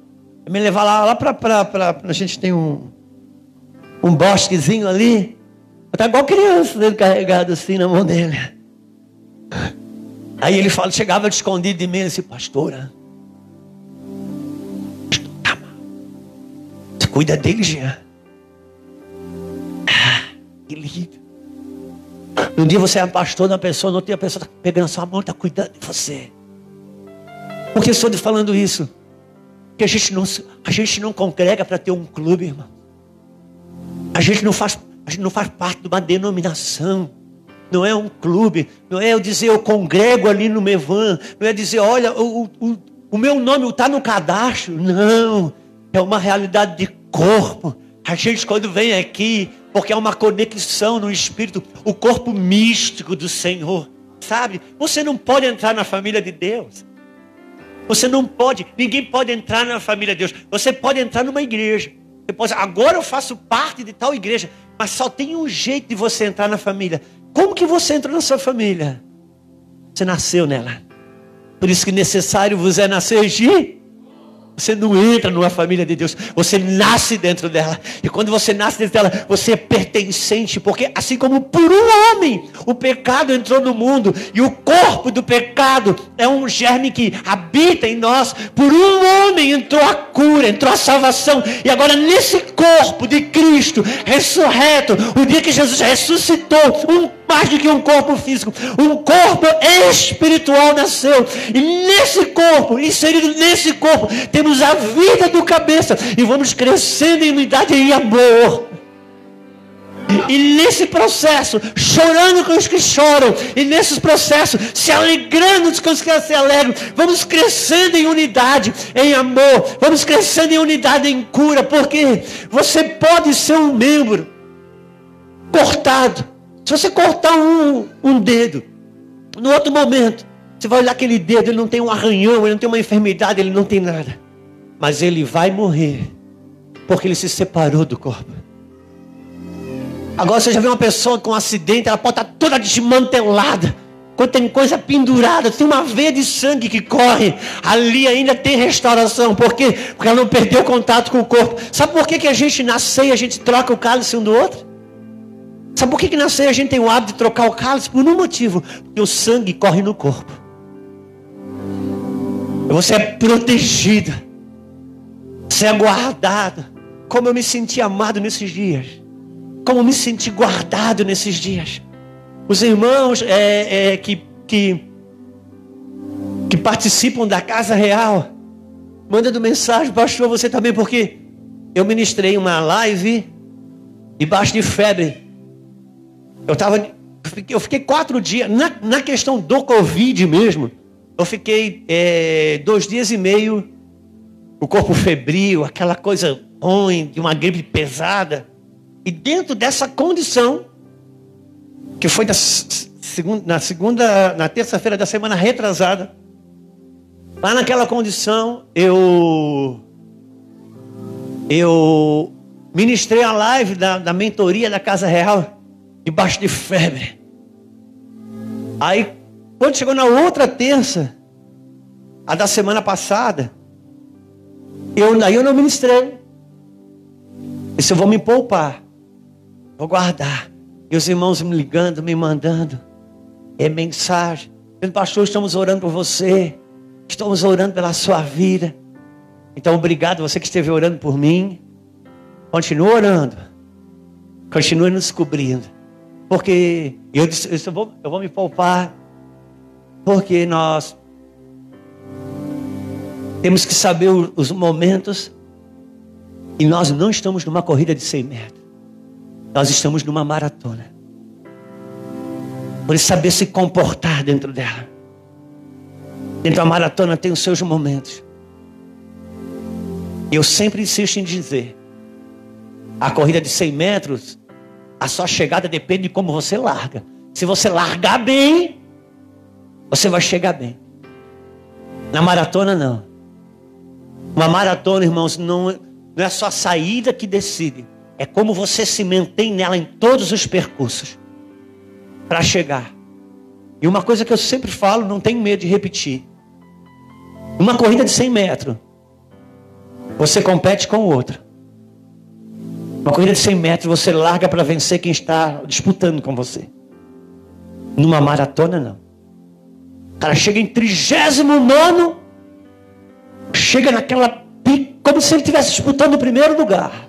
Speaker 3: me levar lá, lá para. A gente tem um, um bosquezinho ali. Tá igual criança dele carregado assim na mão dele. Aí ele fala, chegava escondido de mim disse, pastora. Você cuida dele, Jean. Ah, que lindo. Um dia você é pastor da pessoa, outro dia a pessoa está pegando a sua mão, está cuidando de você. Por que estou te falando isso? Que a gente não, a gente não congrega para ter um clube, irmão. A gente não faz, a gente não faz parte de uma denominação. Não é um clube, não é eu dizer eu congrego ali no Mevan, não é dizer, olha, o, o, o meu nome está no cadastro. Não, é uma realidade de corpo. A gente quando vem aqui, porque é uma conexão no espírito, o corpo místico do Senhor, sabe? Você não pode entrar na família de Deus. Você não pode, ninguém pode entrar na família de Deus. Você pode entrar numa igreja. Você pode, agora eu faço parte de tal igreja, mas só tem um jeito de você entrar na família. Como que você entrou na sua família? Você nasceu nela. Por isso que necessário vos é nascer de Você não entra numa família de Deus, você nasce dentro dela. E quando você nasce dentro dela, você é pertencente, porque assim como por um homem o pecado entrou no mundo e o corpo do pecado é um germe que habita em nós, por um homem entrou a cura, entrou a salvação. E agora nesse corpo de Cristo ressurreto, o dia que Jesus ressuscitou, um mais do que um corpo físico, um corpo espiritual nasceu. E nesse corpo, inserido nesse corpo, temos a vida do cabeça e vamos crescendo em unidade e em amor. E nesse processo, chorando com os que choram, e nesses processos, se alegrando com os que se alegram, vamos crescendo em unidade, em amor, vamos crescendo em unidade, em cura, porque você pode ser um membro cortado. Se você cortar um, um dedo, no outro momento, você vai olhar aquele dedo, ele não tem um arranhão, ele não tem uma enfermidade, ele não tem nada. Mas ele vai morrer, porque ele se separou do corpo. Agora você já vê uma pessoa com um acidente, ela pode estar toda desmantelada. Quando tem coisa pendurada, tem uma veia de sangue que corre, ali ainda tem restauração. Por quê? Porque ela não perdeu contato com o corpo. Sabe por que, que a gente nasce e a gente troca o cálice um do outro? Sabe por que, que na ceia a gente tem o hábito de trocar o cálice? Por um motivo. Porque o sangue corre no corpo. Você é protegido. Você é guardado. Como eu me senti amado nesses dias. Como eu me senti guardado nesses dias. Os irmãos é, é, que, que, que participam da casa real. Mandando mensagem, pastor, você também, porque eu ministrei uma live debaixo de febre. Eu tava, eu fiquei quatro dias, na, na questão do Covid mesmo, eu fiquei é, dois dias e meio, o corpo febril, aquela coisa ruim, de uma gripe pesada. E dentro dessa condição, que foi na segunda, na, segunda, na terça-feira da semana retrasada, lá naquela condição, eu eu ministrei a live da, da mentoria da Casa Real debaixo de febre. Aí, quando chegou na outra terça, a da semana passada, eu, aí eu não ministrei. Disse, eu vou me poupar. Vou guardar. E os irmãos me ligando, me mandando. É mensagem. Pastor, estamos orando por você. Estamos orando pela sua vida. Então, obrigado você que esteve orando por mim. Continue orando. Continue nos cobrindo. Porque eu disse, eu vou, eu vou me poupar. Porque nós temos que saber os momentos. E nós não estamos numa corrida de 100 metros. Nós estamos numa maratona. Por saber se comportar dentro dela. Dentro da maratona tem os seus momentos. Eu sempre insisto em dizer: a corrida de 100 metros a sua chegada depende de como você larga. Se você largar bem, você vai chegar bem. Na maratona, não. Uma maratona, irmãos, não, não é só a saída que decide. É como você se mantém nela em todos os percursos para chegar. E uma coisa que eu sempre falo, não tenho medo de repetir. Uma corrida de 100 metros, você compete com o outro. Uma corrida de 100 metros, você larga para vencer quem está disputando com você. Numa maratona, não. O cara chega em 39, chega naquela como se ele estivesse disputando o primeiro lugar.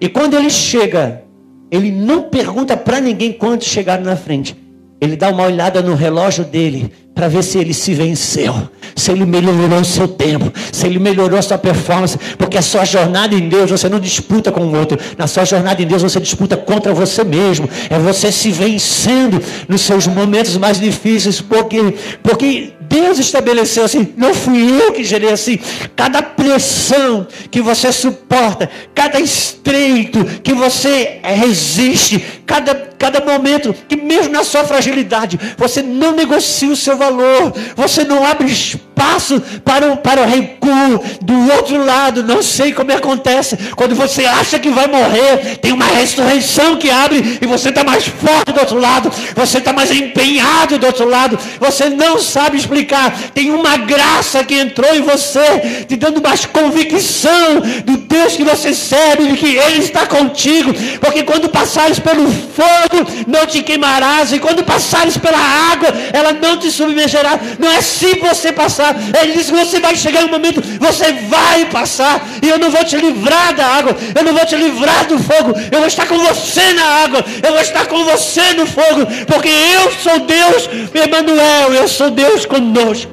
Speaker 3: E quando ele chega, ele não pergunta para ninguém quantos chegaram na frente. Ele dá uma olhada no relógio dele para ver se ele se venceu, se ele melhorou o seu tempo, se ele melhorou a sua performance, porque a sua jornada em Deus você não disputa com o outro, na sua jornada em Deus você disputa contra você mesmo, é você se vencendo nos seus momentos mais difíceis, porque, porque Deus estabeleceu assim, não fui eu que gerei assim. Cada pressão que você suporta, cada estreito que você resiste, cada, cada momento que mesmo na sua fragilidade, você não negocia o seu valor, você não abre espaço passo para o, para o recuo. Do outro lado, não sei como acontece. Quando você acha que vai morrer, tem uma ressurreição que abre e você está mais forte do outro lado. Você está mais empenhado do outro lado. Você não sabe explicar. Tem uma graça que entrou em você, te dando mais convicção do Deus que você serve, de que Ele está contigo. Porque quando passares pelo fogo, não te queimarás. E quando passares pela água, ela não te submergerá. Não é assim você passar. Ele diz que você vai chegar um momento, você vai passar. E eu não vou te livrar da água. Eu não vou te livrar do fogo. Eu vou estar com você na água. Eu vou estar com você no fogo. Porque eu sou Deus, Emanuel. Eu sou Deus conosco.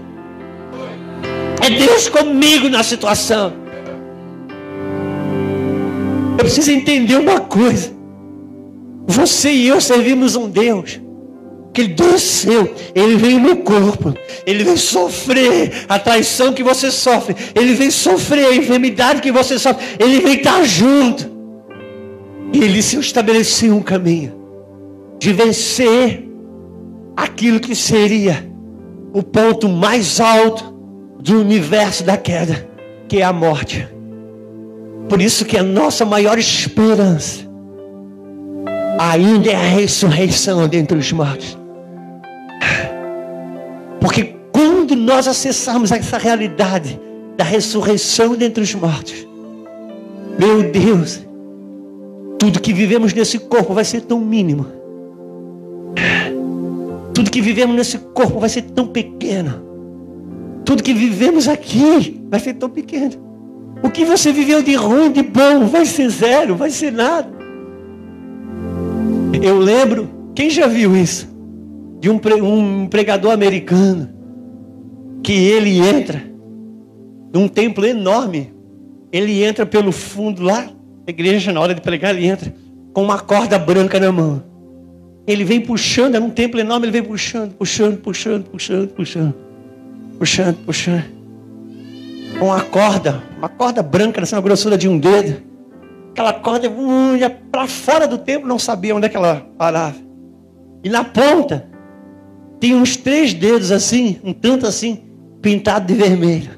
Speaker 3: É Deus comigo na situação. Eu preciso entender uma coisa. Você e eu servimos um Deus que ele desceu, ele veio no corpo, ele veio sofrer a traição que você sofre, ele veio sofrer a enfermidade que você sofre, ele veio estar junto. E ele se estabeleceu um caminho de vencer aquilo que seria o ponto mais alto do universo da queda, que é a morte. Por isso que a nossa maior esperança ainda é a ressurreição dentre os mortos. Porque quando nós acessarmos essa realidade da ressurreição dentre os mortos, meu Deus, tudo que vivemos nesse corpo vai ser tão mínimo. Tudo que vivemos nesse corpo vai ser tão pequeno. Tudo que vivemos aqui vai ser tão pequeno. O que você viveu de ruim, de bom, vai ser zero, vai ser nada. Eu lembro, quem já viu isso? De um, um pregador americano, que ele entra num templo enorme. Ele entra pelo fundo lá da igreja, na hora de pregar, ele entra com uma corda branca na mão. Ele vem puxando, é um templo enorme, ele vem puxando, puxando, puxando, puxando, puxando, puxando, puxando. Com uma corda, uma corda branca, assim, uma grossura de um dedo. Aquela corda ia para fora do templo, não sabia onde é que ela parava. E na ponta tem uns três dedos assim, um tanto assim, pintado de vermelho.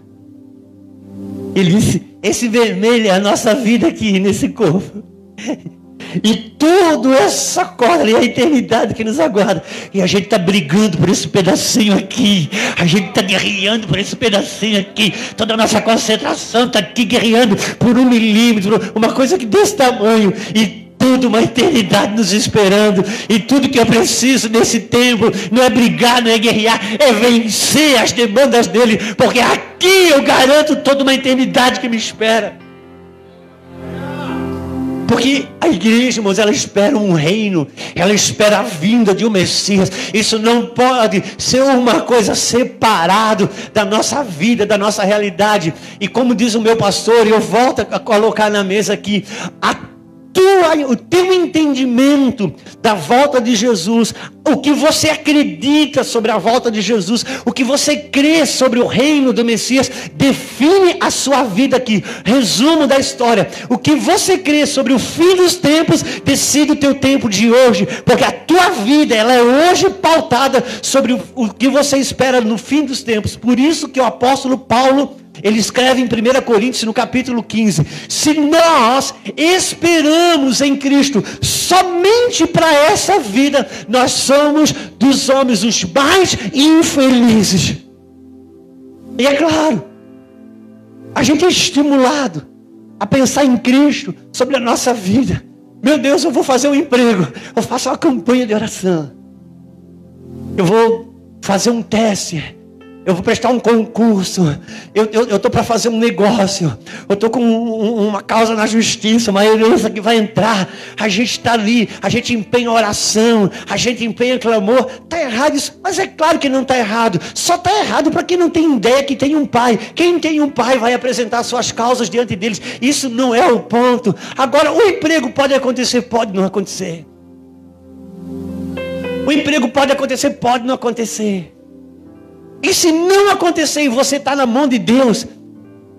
Speaker 3: Ele disse: Esse vermelho é a nossa vida aqui nesse corpo. E tudo essa corda e a eternidade que nos aguarda. E a gente está brigando por esse pedacinho aqui. A gente está guerreando por esse pedacinho aqui. Toda a nossa concentração está aqui guerreando por um milímetro. Uma coisa que desse tamanho. E tudo uma eternidade nos esperando. E tudo que eu preciso nesse tempo não é brigar, não é guerrear, é vencer as demandas dele. Porque aqui eu garanto toda uma eternidade que me espera. Porque a igreja, irmãos, ela espera um reino, ela espera a vinda de um Messias. Isso não pode ser uma coisa separado da nossa vida, da nossa realidade. E como diz o meu pastor, eu volto a colocar na mesa aqui, a tua, o teu entendimento da volta de Jesus, o que você acredita sobre a volta de Jesus, o que você crê sobre o reino do Messias, define a sua vida aqui. Resumo da história: o que você crê sobre o fim dos tempos, decide o teu tempo de hoje, porque a tua vida ela é hoje pautada sobre o, o que você espera no fim dos tempos. Por isso que o apóstolo Paulo ele escreve em 1 Coríntios, no capítulo 15: Se nós esperamos em Cristo somente para essa vida, nós somos dos homens os mais infelizes. E é claro, a gente é estimulado a pensar em Cristo sobre a nossa vida. Meu Deus, eu vou fazer um emprego, eu faço uma campanha de oração, eu vou fazer um teste eu vou prestar um concurso. Eu estou para fazer um negócio. Eu estou com um, uma causa na justiça, uma herança que vai entrar. A gente está ali, a gente empenha oração, a gente empenha clamor. Está errado isso, mas é claro que não está errado. Só está errado para quem não tem ideia que tem um pai. Quem tem um pai vai apresentar suas causas diante deles. Isso não é o ponto. Agora, o emprego pode acontecer, pode não acontecer. O emprego pode acontecer, pode não acontecer. E se não acontecer e você está na mão de Deus,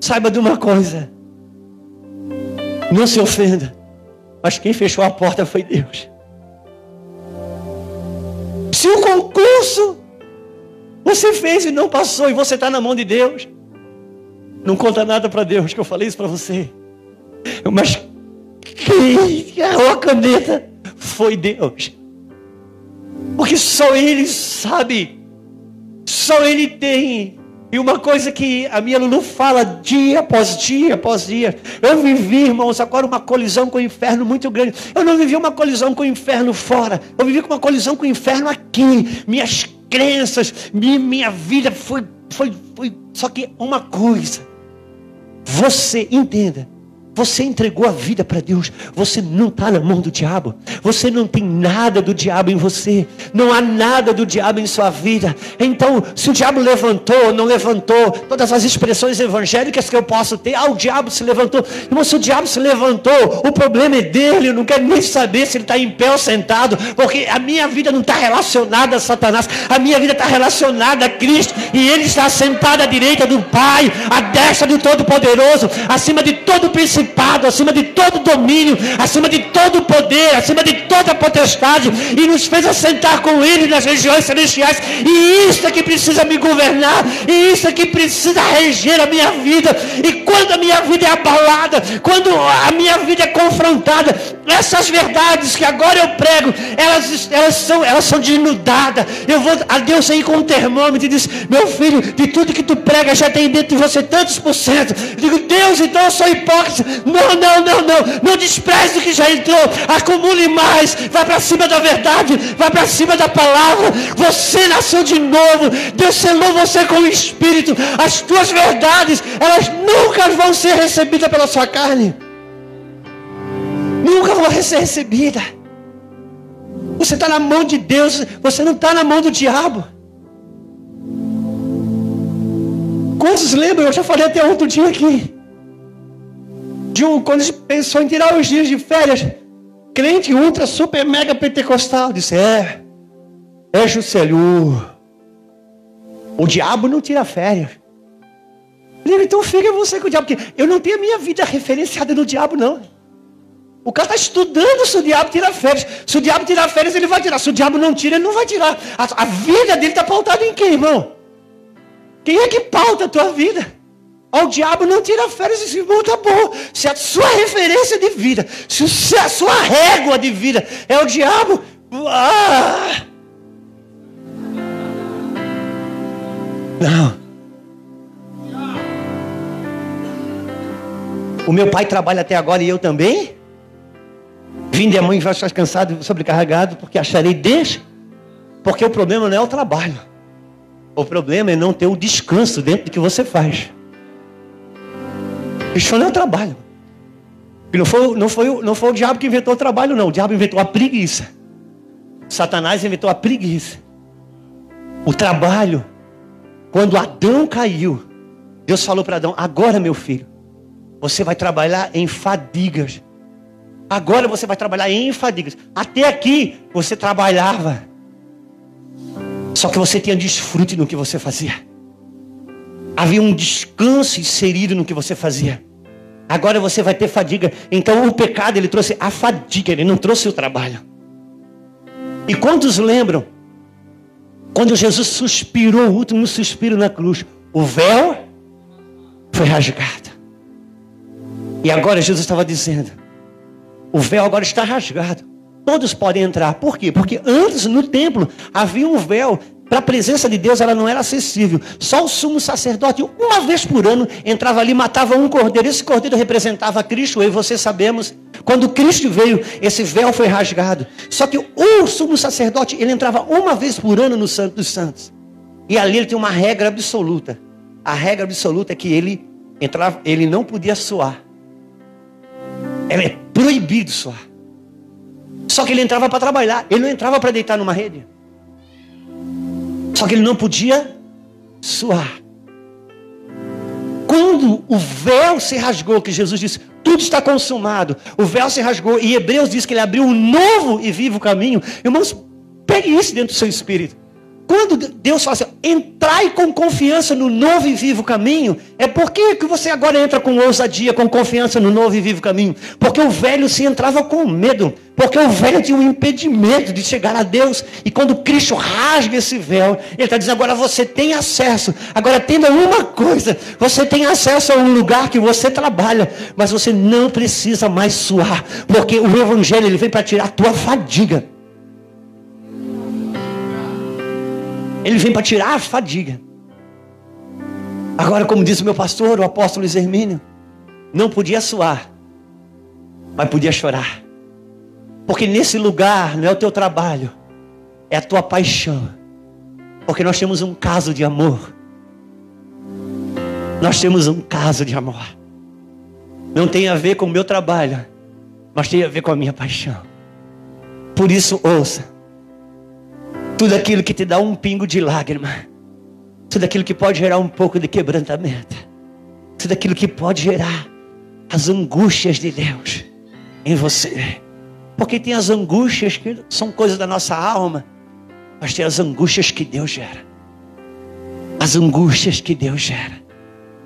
Speaker 3: saiba de uma coisa: não se ofenda, mas quem fechou a porta foi Deus. Se o concurso, Você fez e não passou, e você está na mão de Deus. Não conta nada para Deus que eu falei isso para você. Mas quem errou a caneta foi Deus. Porque só Ele sabe, só Ele tem. E uma coisa que a minha Lulu fala dia após dia após dia. Eu vivi, irmãos, agora uma colisão com o inferno muito grande. Eu não vivi uma colisão com o inferno fora. Eu vivi uma colisão com o inferno aqui. Minhas crenças, minha, minha vida foi, foi, foi. Só que uma coisa. Você entenda. Você entregou a vida para Deus. Você não está na mão do diabo. Você não tem nada do diabo em você. Não há nada do diabo em sua vida. Então, se o diabo levantou, não levantou, todas as expressões evangélicas que eu posso ter, ah, o diabo se levantou. Irmão, se o diabo se levantou, o problema é dele. Eu não quero nem saber se ele está em pé ou sentado, porque a minha vida não está relacionada a Satanás. A minha vida está relacionada a Cristo. E ele está sentado à direita do Pai, à destra do Todo-Poderoso, acima de todo princípio principado, acima de todo domínio, acima de todo poder, acima de toda potestade, e nos fez assentar com Ele nas regiões celestiais. E isso é que precisa me governar, e isso é que precisa reger a minha vida. E quando a minha vida é abalada, quando a minha vida é confrontada, essas verdades que agora eu prego, elas, elas, são, elas são desnudadas. Eu vou a Deus aí com um termômetro e diz: Meu filho, de tudo que tu prega já tem dentro de você tantos por cento. Eu digo, Deus, então eu sou hipócrita. Não, não, não, não. Não despreze o que já entrou. Acumule mais. Vai para cima da verdade. Vai para cima da palavra. Você nasceu de novo. Deus selou você com o Espírito. As tuas verdades, elas nunca vão ser recebidas pela sua carne. Nunca vão ser recebidas. Você está na mão de Deus. Você não está na mão do diabo. Quantos lembram? Eu já falei até outro dia aqui de um, quando ele pensou em tirar os dias de férias, crente ultra, super, mega pentecostal, disse: É, é Juscelio. O diabo não tira férias. Ele então fica você com o diabo, porque eu não tenho a minha vida referenciada no diabo, não. O cara está estudando se o diabo tira férias. Se o diabo tirar férias, ele vai tirar. Se o diabo não tira, ele não vai tirar. A, a vida dele está pautada em quem, irmão? Quem é que pauta a tua vida? Ao diabo não tira férias esse irmão tá bom. Se a sua referência de vida, se a sua régua de vida é o diabo, ah! não. O meu pai trabalha até agora e eu também. Vim de mãe vai estar cansado, sobrecarregado, porque acharei deixa. Porque o problema não é o trabalho. O problema é não ter o descanso dentro do que você faz. Isso não é trabalho. E não foi, não, foi, não foi o diabo que inventou o trabalho, não. O diabo inventou a preguiça. Satanás inventou a preguiça. O trabalho. Quando Adão caiu, Deus falou para Adão: Agora, meu filho, você vai trabalhar em fadigas. Agora você vai trabalhar em fadigas. Até aqui você trabalhava. Só que você tinha desfrute no que você fazia. Havia um descanso inserido no que você fazia. Agora você vai ter fadiga. Então o pecado ele trouxe a fadiga, ele não trouxe o trabalho. E quantos lembram? Quando Jesus suspirou o último suspiro na cruz, o véu foi rasgado. E agora Jesus estava dizendo: o véu agora está rasgado. Todos podem entrar. Por quê? Porque antes no templo havia um véu para a presença de Deus ela não era acessível. Só o sumo sacerdote, uma vez por ano, entrava ali, matava um cordeiro. Esse cordeiro representava Cristo, eu e você sabemos. Quando Cristo veio, esse véu foi rasgado. Só que o sumo sacerdote, ele entrava uma vez por ano no Santo dos Santos. E ali ele tem uma regra absoluta. A regra absoluta é que ele entrava, ele não podia suar. Ele é proibido suar. Só que ele entrava para trabalhar, ele não entrava para deitar numa rede. Só que ele não podia suar. Quando o véu se rasgou, que Jesus disse, tudo está consumado. O véu se rasgou e Hebreus diz que ele abriu um novo e vivo caminho. Irmãos, pegue isso dentro do seu espírito. Quando Deus fala assim, entrai com confiança no novo e vivo caminho, é por que você agora entra com ousadia, com confiança no novo e vivo caminho? Porque o velho se entrava com medo, porque o velho tinha um impedimento de chegar a Deus, e quando Cristo rasga esse véu, Ele está dizendo: agora você tem acesso, agora tendo uma coisa, você tem acesso a um lugar que você trabalha, mas você não precisa mais suar, porque o Evangelho ele vem para tirar a tua fadiga. Ele vem para tirar a fadiga. Agora, como disse meu pastor, o apóstolo Luiz Hermínio, não podia suar, mas podia chorar. Porque nesse lugar não é o teu trabalho, é a tua paixão. Porque nós temos um caso de amor. Nós temos um caso de amor. Não tem a ver com o meu trabalho, mas tem a ver com a minha paixão. Por isso, ouça. Tudo aquilo que te dá um pingo de lágrima. Tudo aquilo que pode gerar um pouco de quebrantamento. Tudo aquilo que pode gerar as angústias de Deus em você. Porque tem as angústias que são coisas da nossa alma, mas tem as angústias que Deus gera. As angústias que Deus gera.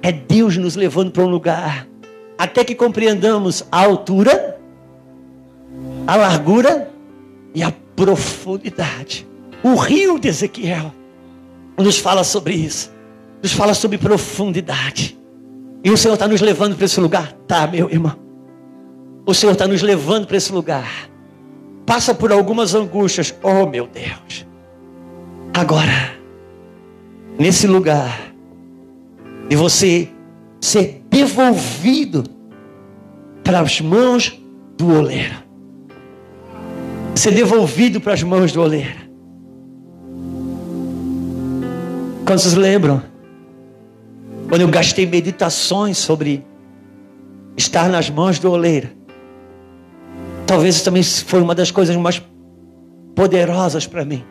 Speaker 3: É Deus nos levando para um lugar até que compreendamos a altura, a largura e a profundidade. O rio de Ezequiel nos fala sobre isso, nos fala sobre profundidade. E o Senhor está nos levando para esse lugar, tá, meu irmão? O Senhor está nos levando para esse lugar. Passa por algumas angústias, oh meu Deus. Agora, nesse lugar, de você ser devolvido para as mãos do oleiro. Ser devolvido para as mãos do oleiro. Quantos lembram? Quando eu gastei meditações sobre estar nas mãos do oleiro. Talvez também foi uma das coisas mais poderosas para mim.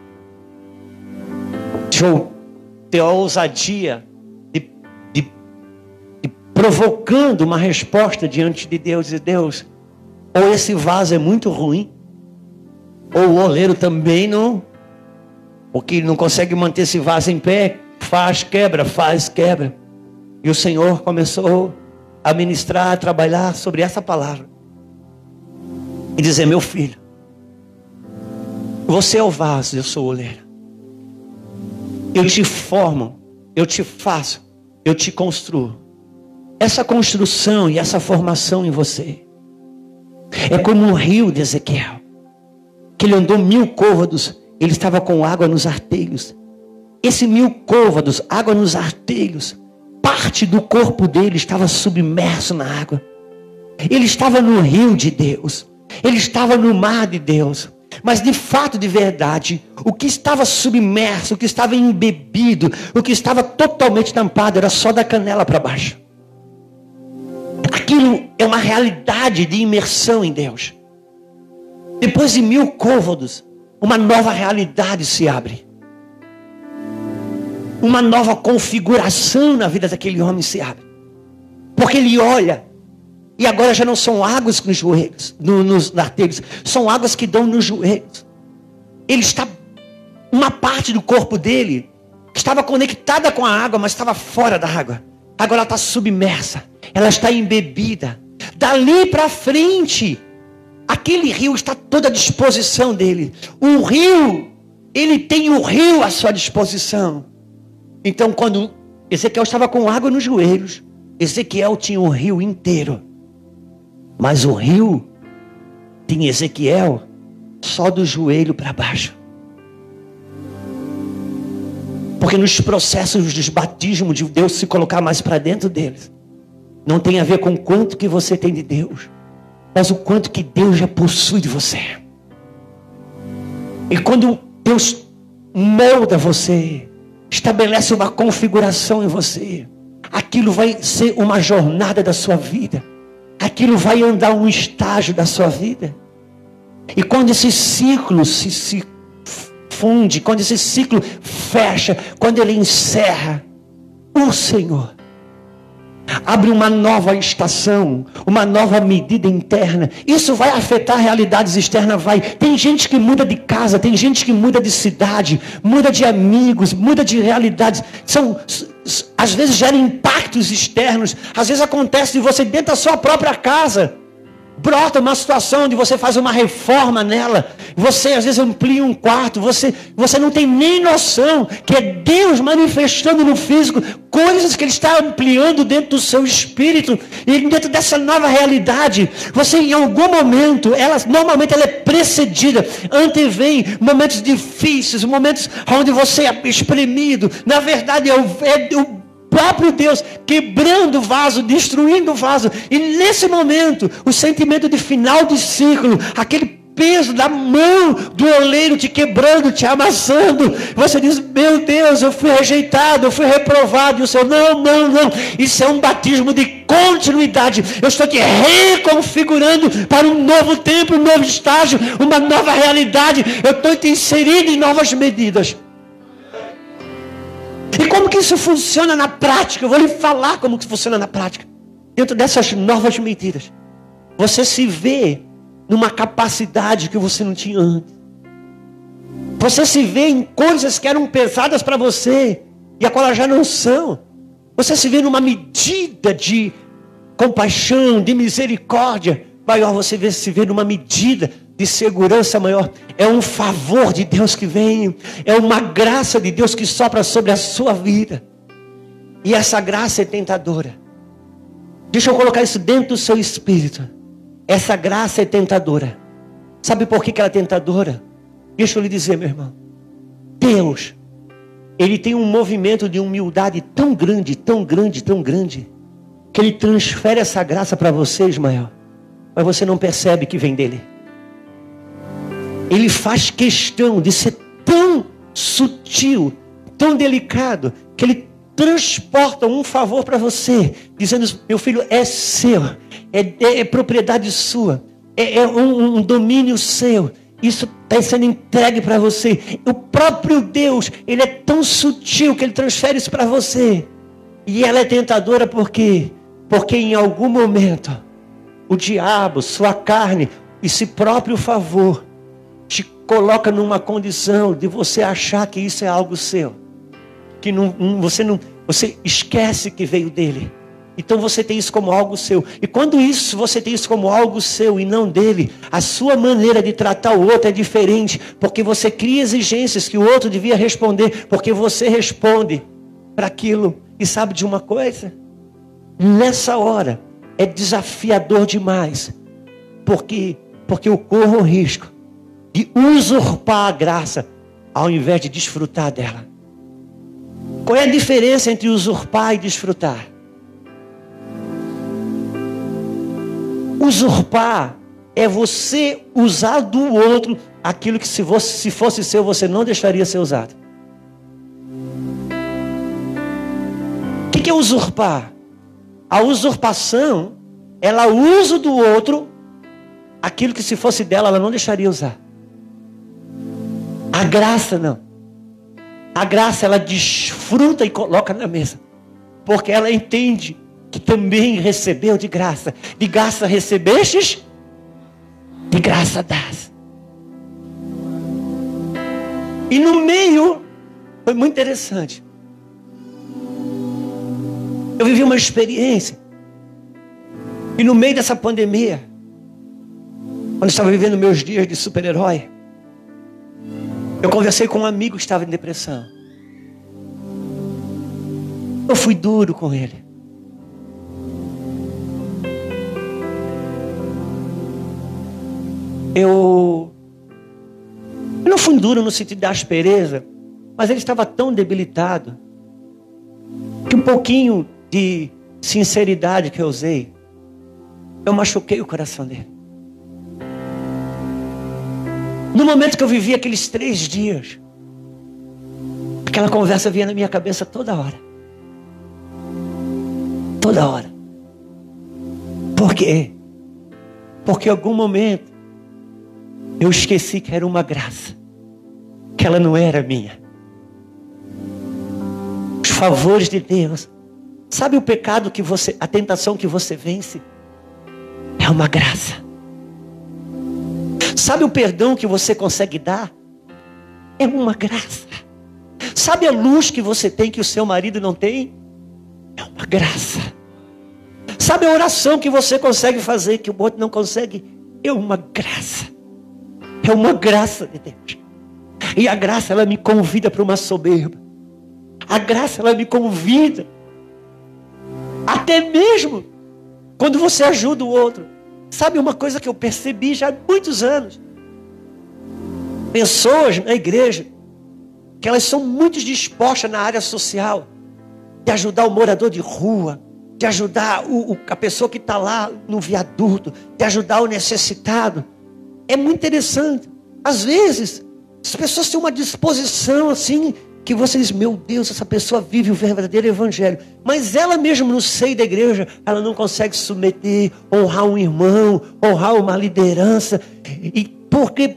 Speaker 3: De eu ter a ousadia de, de, de provocando uma resposta diante de Deus e Deus. Ou esse vaso é muito ruim, ou o oleiro também não, porque não consegue manter esse vaso em pé, faz, quebra, faz, quebra. E o Senhor começou a ministrar, a trabalhar sobre essa palavra. E dizer: Meu filho, você é o vaso, eu sou o oleiro. Eu te formo, eu te faço, eu te construo. Essa construção e essa formação em você é como um rio de Ezequiel, que ele andou mil côvados, ele estava com água nos arteios, esse mil côvados, água nos arteios, parte do corpo dele estava submerso na água. Ele estava no rio de Deus. Ele estava no mar de Deus. Mas de fato, de verdade, o que estava submerso, o que estava embebido, o que estava totalmente tampado, era só da canela para baixo. Aquilo é uma realidade de imersão em Deus. Depois de mil côvados, uma nova realidade se abre uma nova configuração na vida daquele homem se abre. Porque ele olha, e agora já não são águas nos joelhos, no, nos arteiros, são águas que dão nos joelhos. Ele está, uma parte do corpo dele estava conectada com a água, mas estava fora da água. Agora ela está submersa, ela está embebida. Dali para frente, aquele rio está toda à disposição dele. O rio, ele tem o rio à sua disposição. Então, quando Ezequiel estava com água nos joelhos, Ezequiel tinha o rio inteiro. Mas o rio tinha Ezequiel só do joelho para baixo. Porque nos processos dos batismos de Deus se colocar mais para dentro deles, não tem a ver com o quanto que você tem de Deus, mas o quanto que Deus já possui de você. E quando Deus molda você, estabelece uma configuração em você. Aquilo vai ser uma jornada da sua vida. Aquilo vai andar um estágio da sua vida. E quando esse ciclo se, se funde, quando esse ciclo fecha, quando ele encerra, o Senhor, abre uma nova estação, uma nova medida interna. Isso vai afetar realidades externas, vai. Tem gente que muda de casa, tem gente que muda de cidade, muda de amigos, muda de realidades. São às vezes gera impactos externos, às vezes acontece de você dentro da sua própria casa brota uma situação onde você faz uma reforma nela, você às vezes amplia um quarto, você, você não tem nem noção que é Deus manifestando no físico coisas que Ele está ampliando dentro do seu espírito e dentro dessa nova realidade. Você em algum momento, ela normalmente ela é precedida, antevém momentos difíceis, momentos onde você é espremido. Na verdade, é o, é o próprio Deus quebrando o vaso, destruindo o vaso. E nesse momento, o sentimento de final de ciclo, aquele peso da mão do oleiro te quebrando, te amassando. Você diz: Meu Deus, eu fui rejeitado, eu fui reprovado. E o Senhor, não, não, não. Isso é um batismo de continuidade. Eu estou te reconfigurando para um novo tempo, um novo estágio, uma nova realidade. Eu estou te inserindo em novas medidas. E como que isso funciona na prática? Eu vou lhe falar como que funciona na prática. Dentro dessas novas medidas. Você se vê numa capacidade que você não tinha antes. Você se vê em coisas que eram pesadas para você e agora já não são. Você se vê numa medida de compaixão, de misericórdia maior. Você se vê numa medida de segurança maior. É um favor de Deus que vem, é uma graça de Deus que sopra sobre a sua vida. E essa graça é tentadora. Deixa eu colocar isso dentro do seu espírito. Essa graça é tentadora. Sabe por que ela é tentadora? Deixa eu lhe dizer, meu irmão. Deus, Ele tem um movimento de humildade tão grande, tão grande, tão grande, que Ele transfere essa graça para você, Ismael. Mas você não percebe que vem dele ele faz questão de ser tão sutil, tão delicado, que ele transporta um favor para você, dizendo: meu filho é seu, é, é, é propriedade sua, é, é um, um domínio seu. Isso está sendo entregue para você. O próprio Deus, ele é tão sutil que ele transfere isso para você. E ela é tentadora por quê? Porque em algum momento o diabo, sua carne, esse próprio favor coloca numa condição de você achar que isso é algo seu. Que não, você não, você esquece que veio dele. Então você tem isso como algo seu. E quando isso você tem isso como algo seu e não dele, a sua maneira de tratar o outro é diferente, porque você cria exigências que o outro devia responder, porque você responde para aquilo. E sabe de uma coisa? Nessa hora é desafiador demais, porque porque eu corro o risco de usurpar a graça ao invés de desfrutar dela. Qual é a diferença entre usurpar e desfrutar? Usurpar é você usar do outro aquilo que se fosse, se fosse seu você não deixaria ser usado. O que é usurpar? A usurpação, ela usa do outro aquilo que se fosse dela ela não deixaria usar. A graça não. A graça ela desfruta e coloca na mesa. Porque ela entende que também recebeu de graça. De graça recebestes, de graça dás. E no meio, foi muito interessante. Eu vivi uma experiência. E no meio dessa pandemia, quando estava vivendo meus dias de super-herói, eu conversei com um amigo que estava em depressão. Eu fui duro com ele. Eu, eu não fui duro no sentido da aspereza, mas ele estava tão debilitado que um pouquinho de sinceridade que eu usei, eu machuquei o coração dele. No momento que eu vivi aqueles três dias, aquela conversa vinha na minha cabeça toda hora. Toda hora. Por quê? Porque em algum momento eu esqueci que era uma graça, que ela não era minha. Os favores de Deus Sabe o pecado que você, a tentação que você vence? É uma graça. Sabe o perdão que você consegue dar? É uma graça. Sabe a luz que você tem que o seu marido não tem? É uma graça. Sabe a oração que você consegue fazer que o outro não consegue? É uma graça. É uma graça de Deus. E a graça ela me convida para uma soberba. A graça ela me convida até mesmo quando você ajuda o outro. Sabe uma coisa que eu percebi já há muitos anos? Pessoas na igreja que elas são muito dispostas na área social, de ajudar o morador de rua, de ajudar o, o, a pessoa que está lá no viaduto, de ajudar o necessitado. É muito interessante. Às vezes, as pessoas têm uma disposição assim, que você diz, meu Deus, essa pessoa vive o verdadeiro evangelho. Mas ela mesmo no seio da igreja, ela não consegue submeter, honrar um irmão, honrar uma liderança. E porque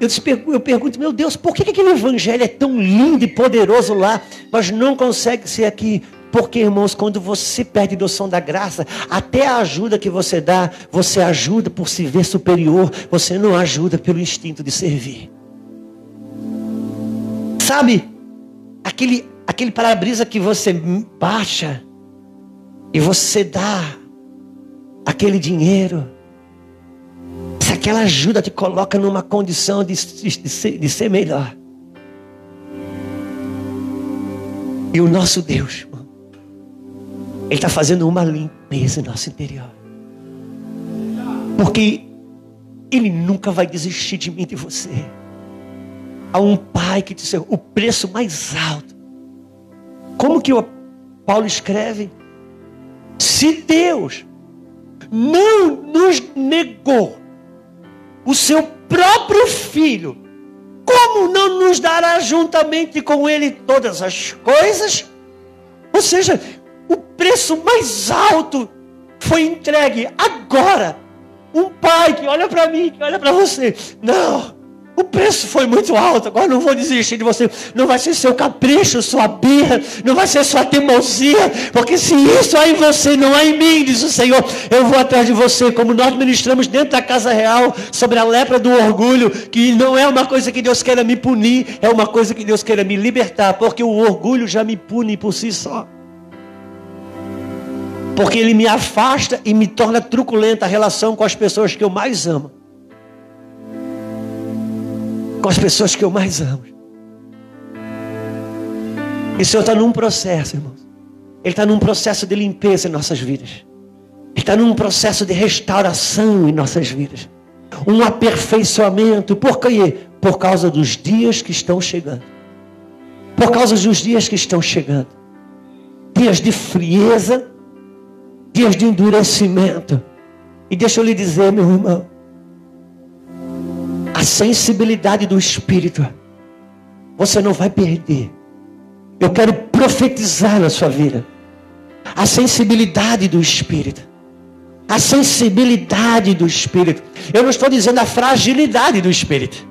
Speaker 3: eu, eu pergunto, meu Deus, por que aquele evangelho é tão lindo e poderoso lá, mas não consegue ser aqui? Porque, irmãos, quando você perde noção da graça, até a ajuda que você dá, você ajuda por se ver superior, você não ajuda pelo instinto de servir. Sabe, aquele, aquele para-brisa que você baixa e você dá aquele dinheiro se aquela ajuda te coloca numa condição de, de, ser, de ser melhor. E o nosso Deus, Ele está fazendo uma limpeza em nosso interior. Porque Ele nunca vai desistir de mim e de você. Há um pai que disse o preço mais alto. Como que o Paulo escreve? Se Deus não nos negou o seu próprio filho, como não nos dará juntamente com ele todas as coisas? Ou seja, o preço mais alto foi entregue agora. Um pai que olha para mim, que olha para você. Não, o preço foi muito alto, agora não vou desistir de você. Não vai ser seu capricho, sua birra, não vai ser sua teimosia, porque se isso há em você, não há em mim, diz o Senhor, eu vou atrás de você, como nós ministramos dentro da casa real sobre a lepra do orgulho, que não é uma coisa que Deus queira me punir, é uma coisa que Deus queira me libertar, porque o orgulho já me pune por si só. Porque ele me afasta e me torna truculenta a relação com as pessoas que eu mais amo com as pessoas que eu mais amo. E o Senhor está num processo, irmãos. Ele está num processo de limpeza em nossas vidas. Ele está num processo de restauração em nossas vidas. Um aperfeiçoamento. Por quê? Por causa dos dias que estão chegando. Por causa dos dias que estão chegando. Dias de frieza. Dias de endurecimento. E deixa eu lhe dizer, meu irmão a sensibilidade do Espírito, você não vai perder. Eu quero profetizar na sua vida. A sensibilidade do Espírito. A sensibilidade do Espírito. Eu não estou dizendo a fragilidade do Espírito.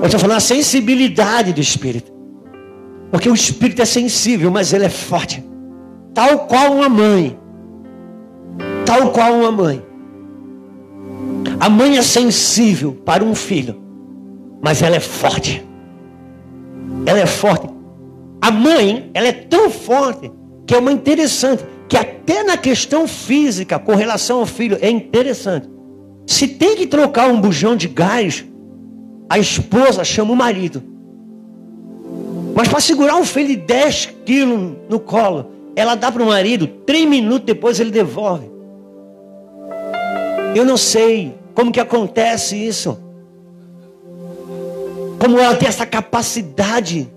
Speaker 3: Eu estou falando a sensibilidade do Espírito. Porque o Espírito é sensível, mas ele é forte. Tal qual uma mãe. Tal qual uma mãe. A mãe é sensível para um filho, mas ela é forte. Ela é forte. A mãe, ela é tão forte que é uma interessante, que até na questão física, com relação ao filho, é interessante. Se tem que trocar um bujão de gás, a esposa chama o marido. Mas para segurar um filho de 10 quilos no colo, ela dá para o marido, três minutos depois ele devolve. Eu não sei como que acontece isso? Como ela tem essa capacidade.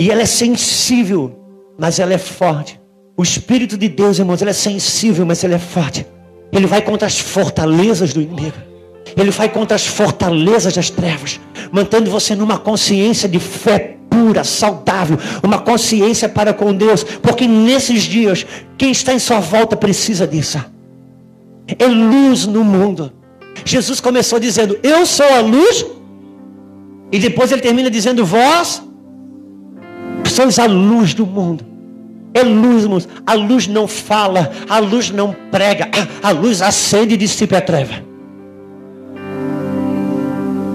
Speaker 3: E ela é sensível, mas ela é forte. O Espírito de Deus, irmãos, ele é sensível, mas ele é forte. Ele vai contra as fortalezas do inimigo. Ele vai contra as fortalezas das trevas, mantendo você numa consciência de fé pura, saudável, uma consciência para com Deus, porque nesses dias, quem está em sua volta precisa disso é luz no mundo. Jesus começou dizendo: Eu sou a luz. E depois ele termina dizendo: Vós sois a luz do mundo. É luz, irmãos. A luz não fala, a luz não prega, a luz acende e dissipa a treva.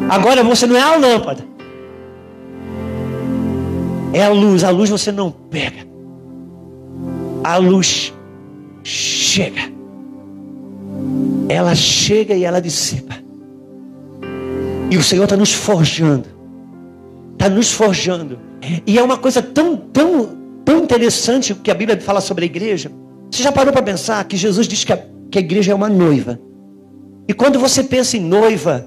Speaker 3: Agora você não é a lâmpada. É a luz, a luz você não pega. A luz chega. Ela chega e ela dissipa. E o Senhor está nos forjando. Está nos forjando. E é uma coisa tão, tão, tão interessante que a Bíblia fala sobre a igreja. Você já parou para pensar que Jesus diz que a, que a igreja é uma noiva? E quando você pensa em noiva,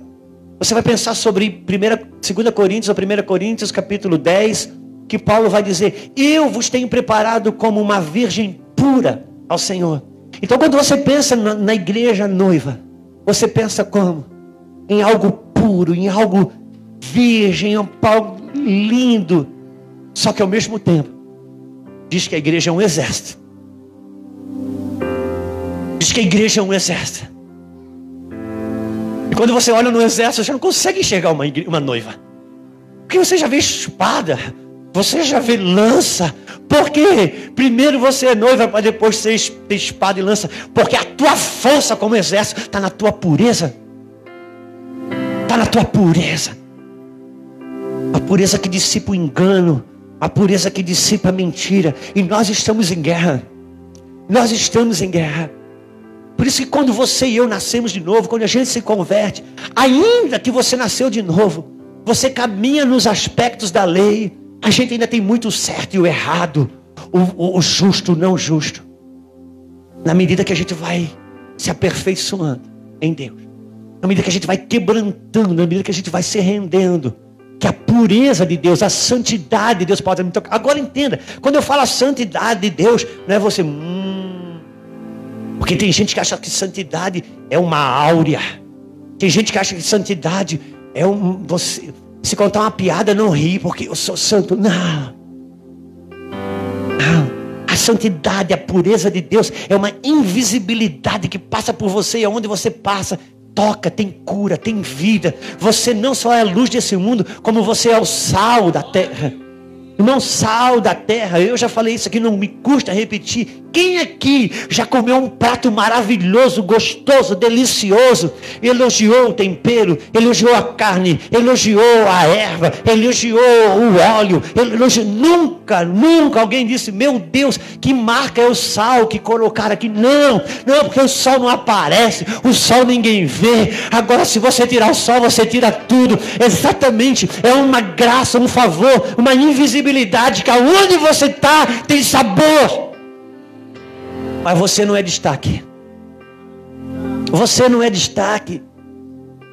Speaker 3: você vai pensar sobre 2 Coríntios ou 1 Coríntios capítulo 10, que Paulo vai dizer: Eu vos tenho preparado como uma virgem pura ao Senhor. Então, quando você pensa na, igreja noiva, você pensa como? Em algo puro, em algo virgem, em algo lindo. Só que ao mesmo tempo, diz que a igreja é um exército. Diz que a igreja é um exército. E quando você olha no exército, você não consegue enxergar uma, uma noiva. Porque você já vê espada, você já vê lança. Por quê? Primeiro você é noiva para depois ser espada e lança. Porque a tua força como exército está na tua pureza. Está na tua pureza. A pureza que dissipa o engano. A pureza que dissipa a mentira. E nós estamos em guerra. Nós estamos em guerra. Por isso que quando você e eu nascemos de novo, quando a gente se converte, ainda que você nasceu de novo, você caminha nos aspectos da lei, a gente ainda tem muito certo e o errado, o, o, o justo, o não justo. Na medida que a gente vai se aperfeiçoando em Deus, na medida que a gente vai quebrantando, na medida que a gente vai se rendendo, que a pureza de Deus, a santidade de Deus pode me tocar. Agora entenda, quando eu falo a santidade de Deus, não é você, hum, porque tem gente que acha que santidade é uma áurea. Tem gente que acha que santidade é um você se contar uma piada, não ri, porque eu sou santo. Não. Não. A santidade, a pureza de Deus é uma invisibilidade que passa por você e aonde você passa, toca, tem cura, tem vida. Você não só é a luz desse mundo, como você é o sal da terra. Irmão, sal da terra, eu já falei isso aqui, não me custa repetir. Quem aqui já comeu um prato maravilhoso, gostoso, delicioso? Elogiou o tempero, elogiou a carne, elogiou a erva, elogiou o óleo. Elogiou... Nunca, nunca alguém disse: Meu Deus, que marca é o sal que colocaram aqui? Não, não, porque o sol não aparece, o sol ninguém vê. Agora, se você tirar o sol, você tira tudo. Exatamente, é uma graça, um favor, uma invisibilidade que aonde você está tem sabor mas você não é destaque. Você não é destaque.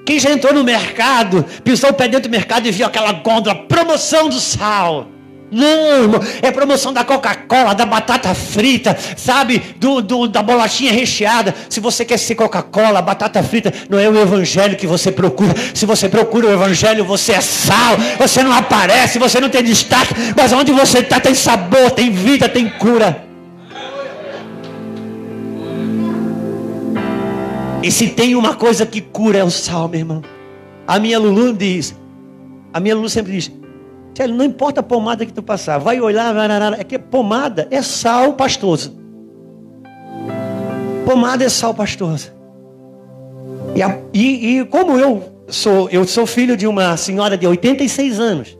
Speaker 3: Quem já entrou no mercado, pisou o pé dentro do mercado e viu aquela gôndola, promoção do sal. Não, irmão, é promoção da Coca-Cola, da batata frita, sabe? Do, do, da bolachinha recheada. Se você quer ser Coca-Cola, batata frita, não é o evangelho que você procura. Se você procura o evangelho, você é sal. Você não aparece, você não tem destaque. Mas onde você está, tem sabor, tem vida, tem cura. E se tem uma coisa que cura é o sal, meu irmão. A minha Lulu diz, a minha Lulu sempre diz, Sério, não importa a pomada que tu passar, vai olhar, é que pomada é sal pastoso. Pomada é sal pastoso. E, a, e, e, como eu sou, eu sou filho de uma senhora de 86 anos,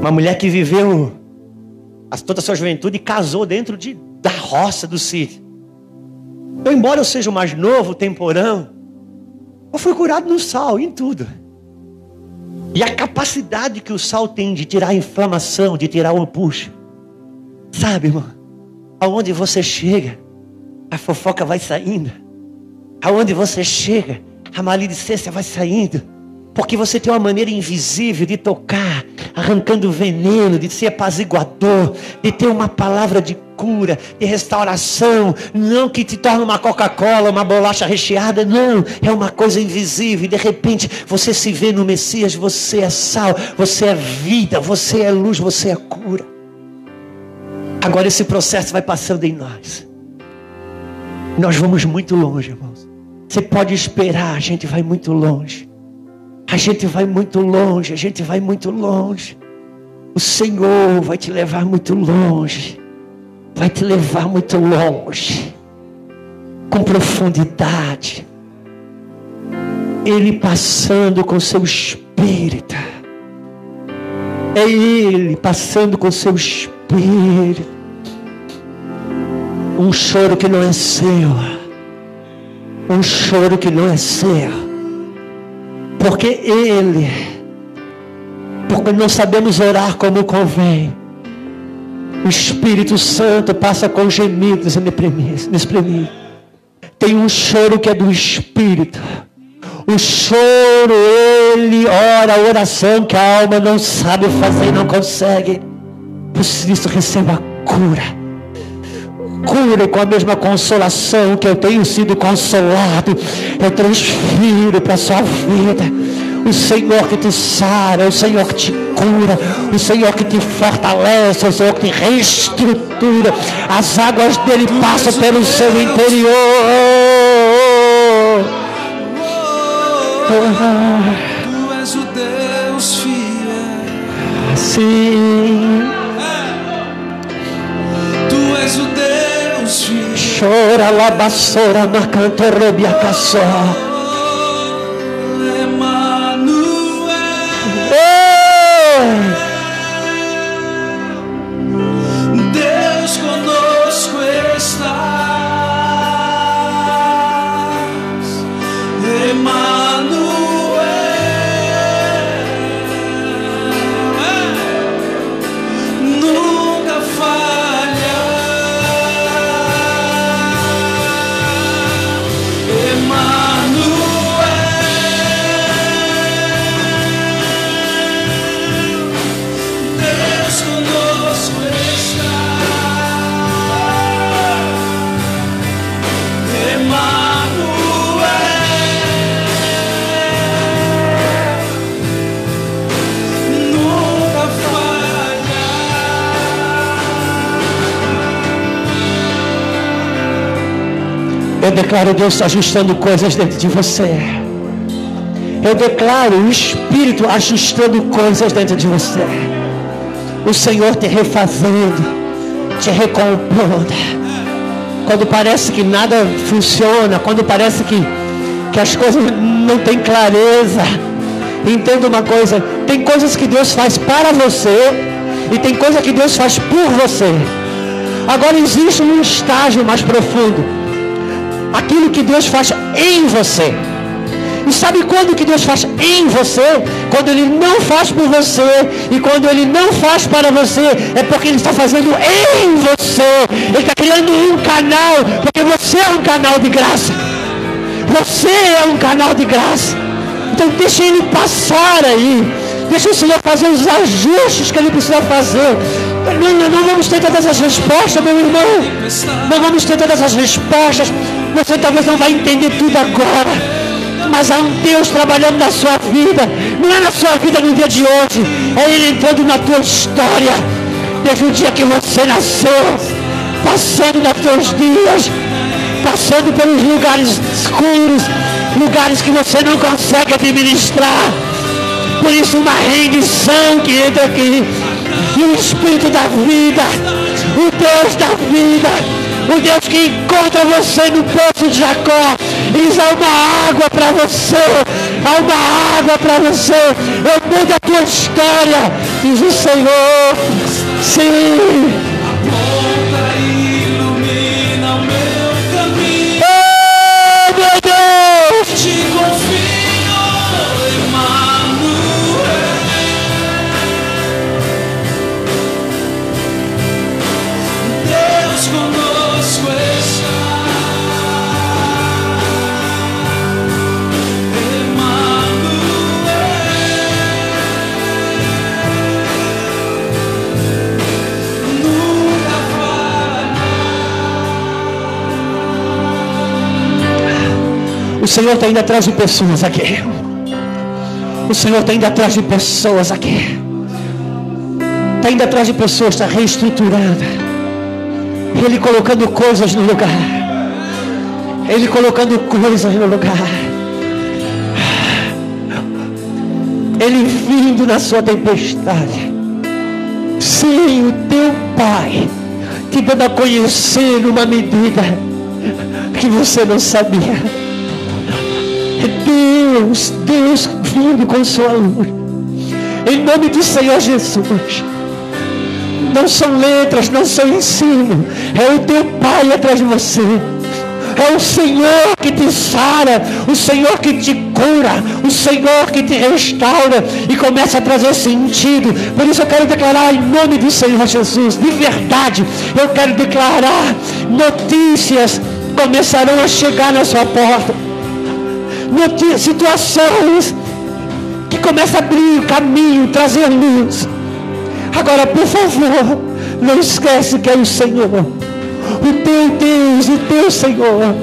Speaker 3: uma mulher que viveu toda a sua juventude e casou dentro de, da roça do sítio. Então, embora eu seja o mais novo, temporão, eu fui curado no sal, em tudo. E a capacidade que o sal tem de tirar a inflamação, de tirar o puxo. Sabe, irmão? Aonde você chega, a fofoca vai saindo. Aonde você chega, a maledicência vai saindo. Porque você tem uma maneira invisível de tocar, arrancando veneno, de ser apaziguador, de ter uma palavra de cura, de restauração, não que te torne uma Coca-Cola, uma bolacha recheada, não, é uma coisa invisível. E de repente você se vê no Messias, você é sal, você é vida, você é luz, você é cura. Agora esse processo vai passando em nós. Nós vamos muito longe, irmãos. Você pode esperar, a gente vai muito longe. A gente vai muito longe, a gente vai muito longe. O Senhor vai te levar muito longe. Vai te levar muito longe. Com profundidade. Ele passando com seu espírito. É Ele passando com seu espírito. Um choro que não é seu. Um choro que não é seu. Porque Ele, porque não sabemos orar como convém. O Espírito Santo passa com gemidos inexprimíveis. Tem um choro que é do Espírito. O choro, ele ora a oração que a alma não sabe fazer e não consegue. Por isso receba cura cura com a mesma consolação que eu tenho sido consolado, eu transfiro para a sua vida. O Senhor que te sara, o Senhor que te cura, o Senhor que te fortalece, o Senhor que te reestrutura. As águas dele passam pelo seu interior.
Speaker 2: Tu és o Deus fiel.
Speaker 3: Sim. Chora la basura na robiacaçó.
Speaker 2: Emanuel.
Speaker 3: Eu declaro Deus ajustando coisas dentro de você. Eu declaro o Espírito ajustando coisas dentro de você. O Senhor te refazendo, te recompondo. Quando parece que nada funciona, quando parece que, que as coisas não têm clareza. Entenda uma coisa: tem coisas que Deus faz para você e tem coisa que Deus faz por você. Agora existe um estágio mais profundo aquilo que Deus faz em você. E sabe quando que Deus faz em você? Quando Ele não faz por você e quando Ele não faz para você, é porque Ele está fazendo em você. Ele está criando um canal, porque você é um canal de graça. Você é um canal de graça. Então deixa Ele passar aí. Deixa o Senhor fazer os ajustes que Ele precisa fazer. Não, não, vamos ter todas as respostas, meu irmão. Não vamos ter todas as respostas. Você talvez não vai entender tudo agora. Mas há um Deus trabalhando na sua vida. Não é na sua vida no dia de hoje. É Ele entrando na tua história. Desde o dia que você nasceu. Passando nos teus dias. Passando pelos lugares escuros. Lugares que você não consegue administrar. Por isso uma rendição que entra aqui. E o Espírito da vida. O Deus da vida o Deus que encontra você no poço de Jacó. Diz, há uma água para você, há uma água para você. Eu mudo a tua história, diz o Senhor. Sim. Senhor está indo atrás de pessoas aqui. O Senhor está indo atrás de pessoas aqui. Está indo atrás de pessoas, está reestruturando. Ele colocando coisas no lugar. Ele colocando coisas no lugar. Ele vindo na sua tempestade. Sim, o teu pai te dando a conhecer numa medida que você não sabia. Deus, Deus vindo luz. Em nome do Senhor Jesus. Não são letras, não são ensino. É o teu Pai atrás de você. É o Senhor que te sara, o Senhor que te cura, o Senhor que te restaura e começa a trazer sentido. Por isso eu quero declarar em nome do Senhor Jesus, de verdade, eu quero declarar notícias começarão a chegar na sua porta. Situações que começam a abrir o caminho, trazer luz. Agora, por favor, não esquece que é o Senhor, o teu Deus, o teu Senhor,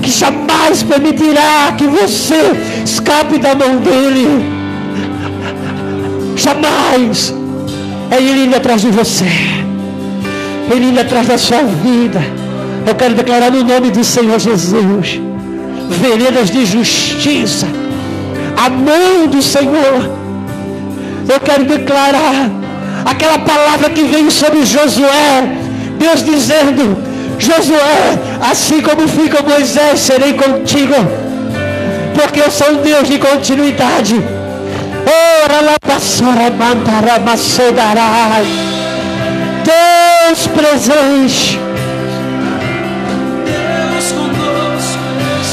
Speaker 3: que jamais permitirá que você escape da mão dele. Jamais. É Ele indo atrás de você. Ele indo atrás da sua vida. Eu quero declarar no nome do Senhor Jesus. Veredas de justiça. A mão do Senhor eu quero declarar aquela palavra que veio sobre Josué, Deus dizendo: Josué, assim como fui com Moisés, serei contigo, porque eu sou um Deus de continuidade. Ora lá Deus presente.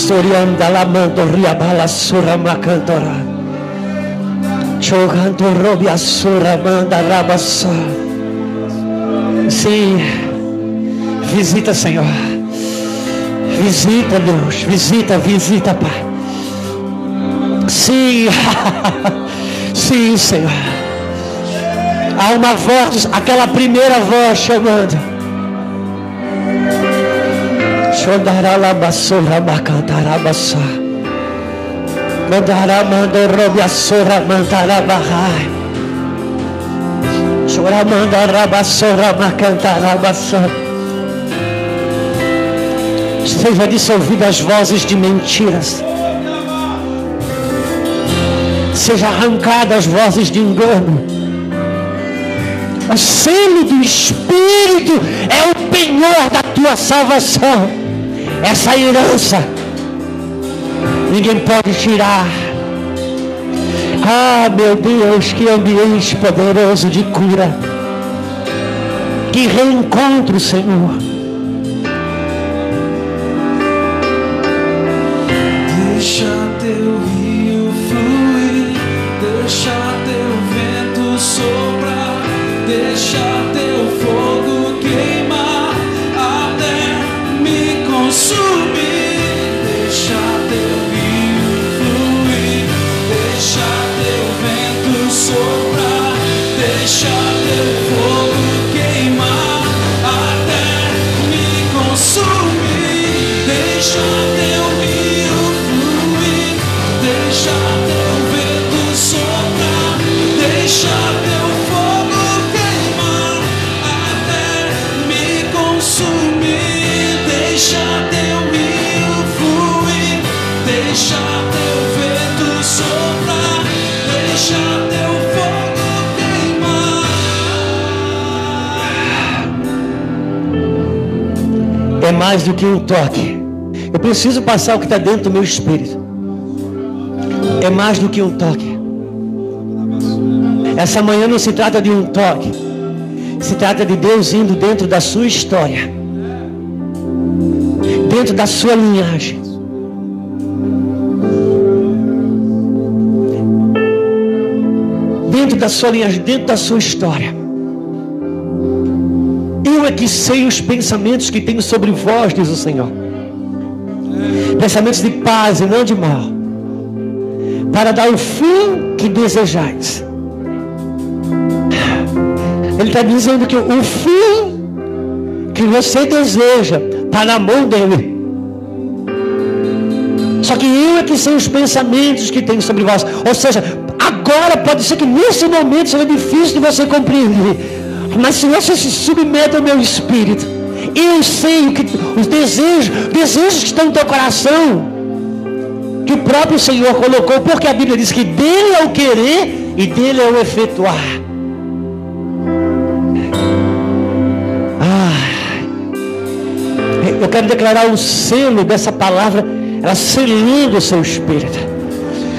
Speaker 3: Storianda lamando riabala sura macandora. Chogando robiasura manda rabassa. Sim. Visita, Senhor. Visita, Deus. Visita, visita, Pai. Sim. Sim, Senhor. Há uma voz, aquela primeira voz chamando. Chodaralabasura macantarabassa. Mandaramando robiassura mantarabahai. Choramandarabassura macantarabassa. Seja dissolvida as vozes de mentiras. Seja arrancada as vozes de engano. O selo do Espírito é o penhor da tua salvação essa herança ninguém pode tirar. Ah, meu Deus, que ambiente poderoso de cura. Que reencontro, Senhor. Mais do que um toque. Eu preciso passar o que está dentro do meu espírito. É mais do que um toque. Essa manhã não se trata de um toque. Se trata de Deus indo dentro da sua história. Dentro da sua linhagem. Dentro da sua linhagem, dentro da sua história. É que sei os pensamentos que tenho sobre vós, diz o Senhor. Pensamentos de paz e não de mal. Para dar o fim que desejais. Ele está dizendo que o fim que você deseja está na mão dele. Só que eu é que sei os pensamentos que tenho sobre vós. Ou seja, agora pode ser que nesse momento seja difícil de você compreender. Mas se você se submete ao meu espírito, eu sei o que, os desejos, desejos que estão no teu coração, que o próprio Senhor colocou, porque a Bíblia diz que dele é o querer e dele é o efetuar. Ah, eu quero declarar o selo dessa palavra, ela selando o seu espírito.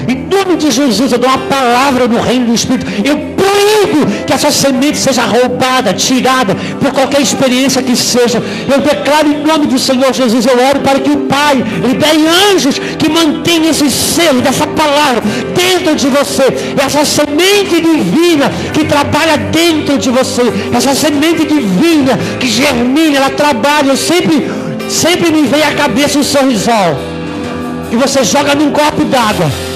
Speaker 3: Em nome de Jesus, eu dou uma palavra no reino do Espírito. Eu proíbo que essa semente seja roubada, tirada, por qualquer experiência que seja. Eu declaro em nome do Senhor Jesus, eu oro para que o Pai libere anjos que mantenham esse selo dessa palavra dentro de você. Essa semente divina que trabalha dentro de você. Essa semente divina que germina, ela trabalha. Eu sempre, sempre me vem à cabeça um sorrisal. E você joga num copo d'água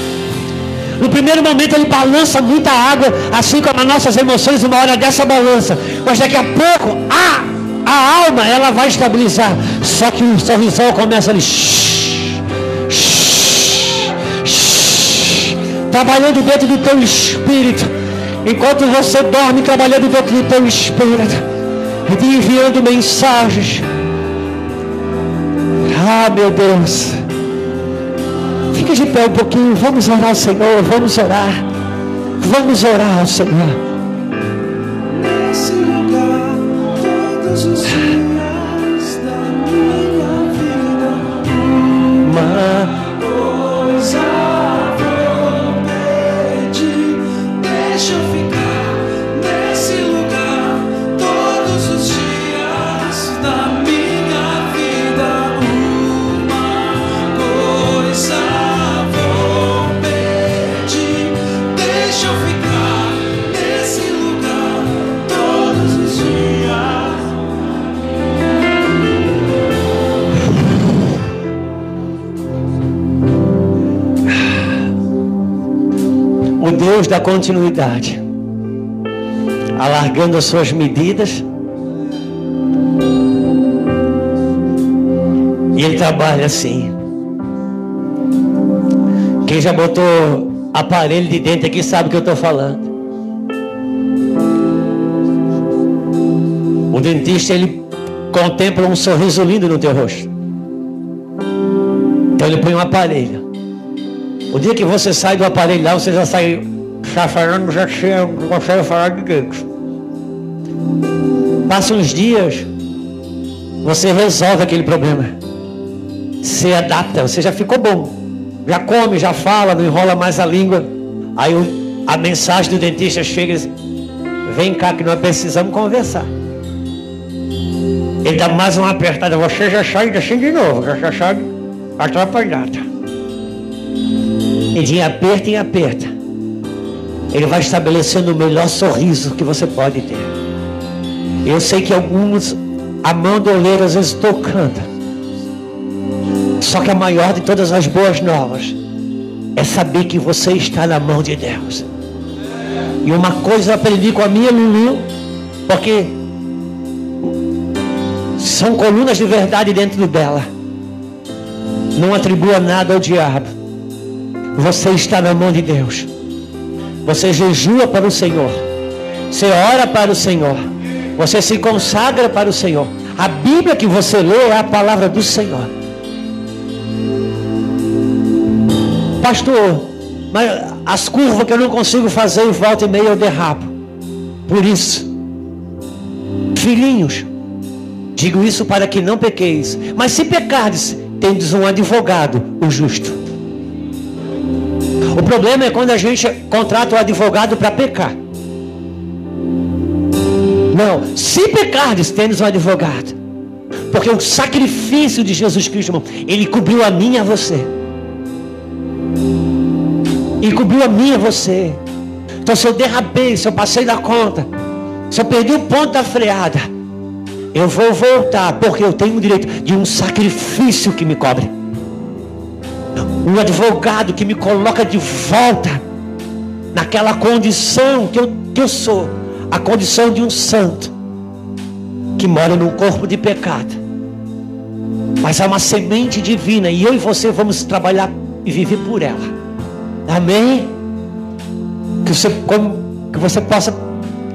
Speaker 3: no primeiro momento ele balança muita água, assim como as nossas emoções, uma hora dessa balança. Mas daqui a pouco a, a alma ela vai estabilizar. Só que o sorrisal começa ali. Shh, trabalhando dentro do teu espírito. Enquanto você dorme, trabalhando dentro do teu espírito. Enviando mensagens. Ah, meu Deus. Fica de pé um pouquinho, vamos orar ao Senhor, vamos orar. Vamos orar ao Senhor.
Speaker 2: Da
Speaker 3: continuidade, alargando as suas medidas. E ele trabalha assim. Quem já botou aparelho de dentro aqui sabe o que eu estou falando. O dentista ele contempla um sorriso lindo no teu rosto. Então ele põe um aparelho. O dia que você sai do aparelho lá, você já sai chafarando, já chega, não consegue falar de Deus. Passa uns dias, você resolve aquele problema. Você adapta, você já ficou bom. Já come, já fala, não enrola mais a língua. Aí a mensagem do dentista chega e diz, vem cá que nós precisamos conversar. Ele dá mais uma apertada, você já sai assim de novo, já sai atrapalhada. E de aperto em aperto, ele vai estabelecendo o melhor sorriso que você pode ter. Eu sei que alguns, a mão do oleiro às vezes tocando. Só que a maior de todas as boas novas é saber que você está na mão de Deus. E uma coisa eu aprendi com a minha Lulu, porque são colunas de verdade dentro dela. Não atribua nada ao diabo. Você está na mão de Deus. Você jejua para o Senhor. Você ora para o Senhor. Você se consagra para o Senhor. A Bíblia que você lê é a palavra do Senhor. Pastor, mas as curvas que eu não consigo fazer em volta e meia eu derrapo. Por isso, filhinhos, digo isso para que não pequeis. Mas se pecardes, tendes um advogado, o justo. O problema é quando a gente contrata o advogado para pecar. Não, se pecardes, tendes um advogado. Porque o sacrifício de Jesus Cristo, irmão, ele cobriu a mim e a você. Ele cobriu a mim e a você. Então se eu derrapei, se eu passei da conta, se eu perdi o ponto da freada, eu vou voltar, porque eu tenho o direito de um sacrifício que me cobre um advogado que me coloca de volta naquela condição que eu, que eu sou, a condição de um santo, que mora num corpo de pecado. Mas há uma semente divina e eu e você vamos trabalhar e viver por ela. Amém? Que você, que você possa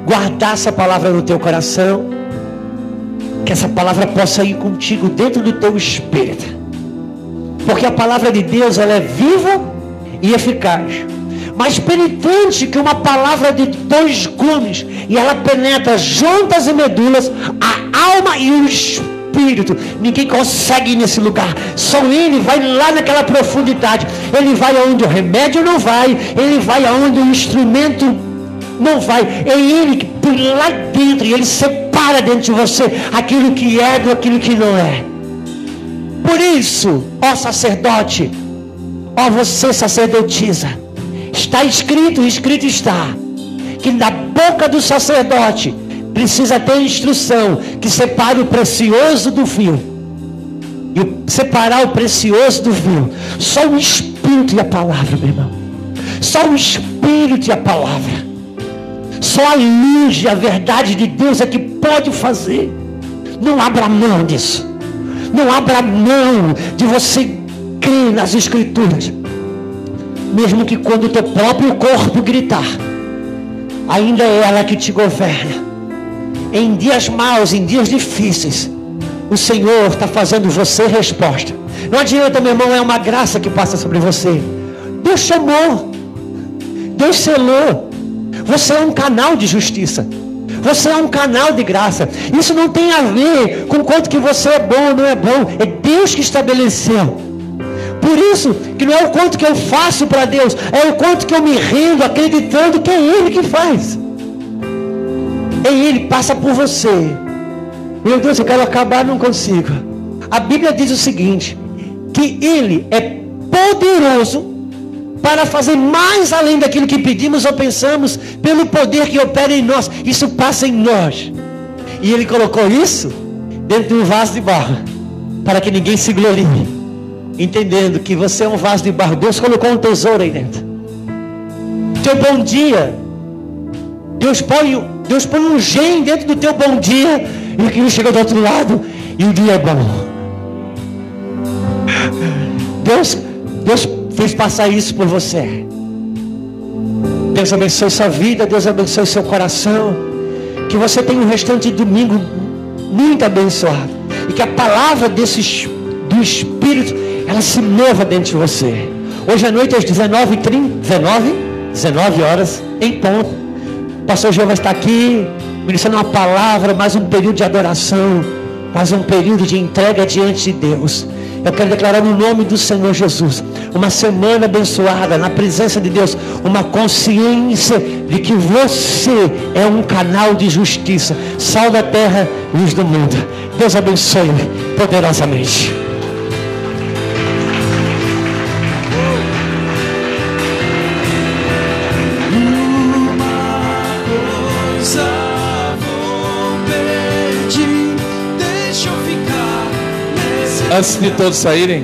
Speaker 3: guardar essa palavra no teu coração. Que essa palavra possa ir contigo dentro do teu espírito. Porque a palavra de Deus ela é viva e eficaz mais penetrante que uma palavra de dois gumes, e ela penetra juntas e medulas, a alma e o espírito. Ninguém consegue ir nesse lugar, só ele vai lá naquela profundidade. Ele vai aonde o remédio não vai, ele vai aonde o instrumento não vai. É ele que põe lá dentro e ele separa dentro de você aquilo que é do aquilo que não é. Por isso, ó sacerdote, ó você sacerdotisa, Está escrito, escrito está, que na boca do sacerdote precisa ter instrução que separe o precioso do vil. E separar o precioso do vil. Só o Espírito e a palavra, meu irmão. Só o Espírito e a palavra. Só a luz e a verdade de Deus é que pode fazer. Não abra mão disso. Não abra mão de você crer nas Escrituras mesmo que quando o teu próprio corpo gritar, ainda é ela que te governa. Em dias maus, em dias difíceis, o Senhor está fazendo você resposta. Não adianta, meu irmão, é uma graça que passa sobre você. Deus chamou, Deus selou. Você é um canal de justiça. Você é um canal de graça. Isso não tem a ver com quanto que você é bom ou não é bom. É Deus que estabeleceu. Por isso que não é o quanto que eu faço para Deus, é o quanto que eu me rendo acreditando que é Ele que faz. É Ele, passa por você. Meu Deus, eu quero acabar, não consigo. A Bíblia diz o seguinte: que Ele é poderoso para fazer mais além daquilo que pedimos ou pensamos, pelo poder que opera em nós. Isso passa em nós. E Ele colocou isso dentro de um vaso de barro, para que ninguém se glorie entendendo que você é um vaso de barro. Deus colocou um tesouro aí dentro. Teu bom dia. Deus põe, Deus põe um gem dentro do teu bom dia e aquilo chega do outro lado e o dia é bom. Deus, Deus fez passar isso por você. Deus abençoe sua vida, Deus abençoe seu coração. Que você tenha um restante de domingo muito abençoado. E que a palavra desses, do Espírito ela se mova dentro de você. Hoje à noite, às 19h30, 19, 19 horas, em ponto. O pastor João vai estar aqui, ministrando uma palavra, mais um período de adoração, mais um período de entrega diante de Deus. Eu quero declarar no nome do Senhor Jesus uma semana abençoada na presença de Deus, uma consciência de que você é um canal de justiça, sal da terra, luz do mundo. Deus abençoe poderosamente.
Speaker 1: Antes de todos saírem,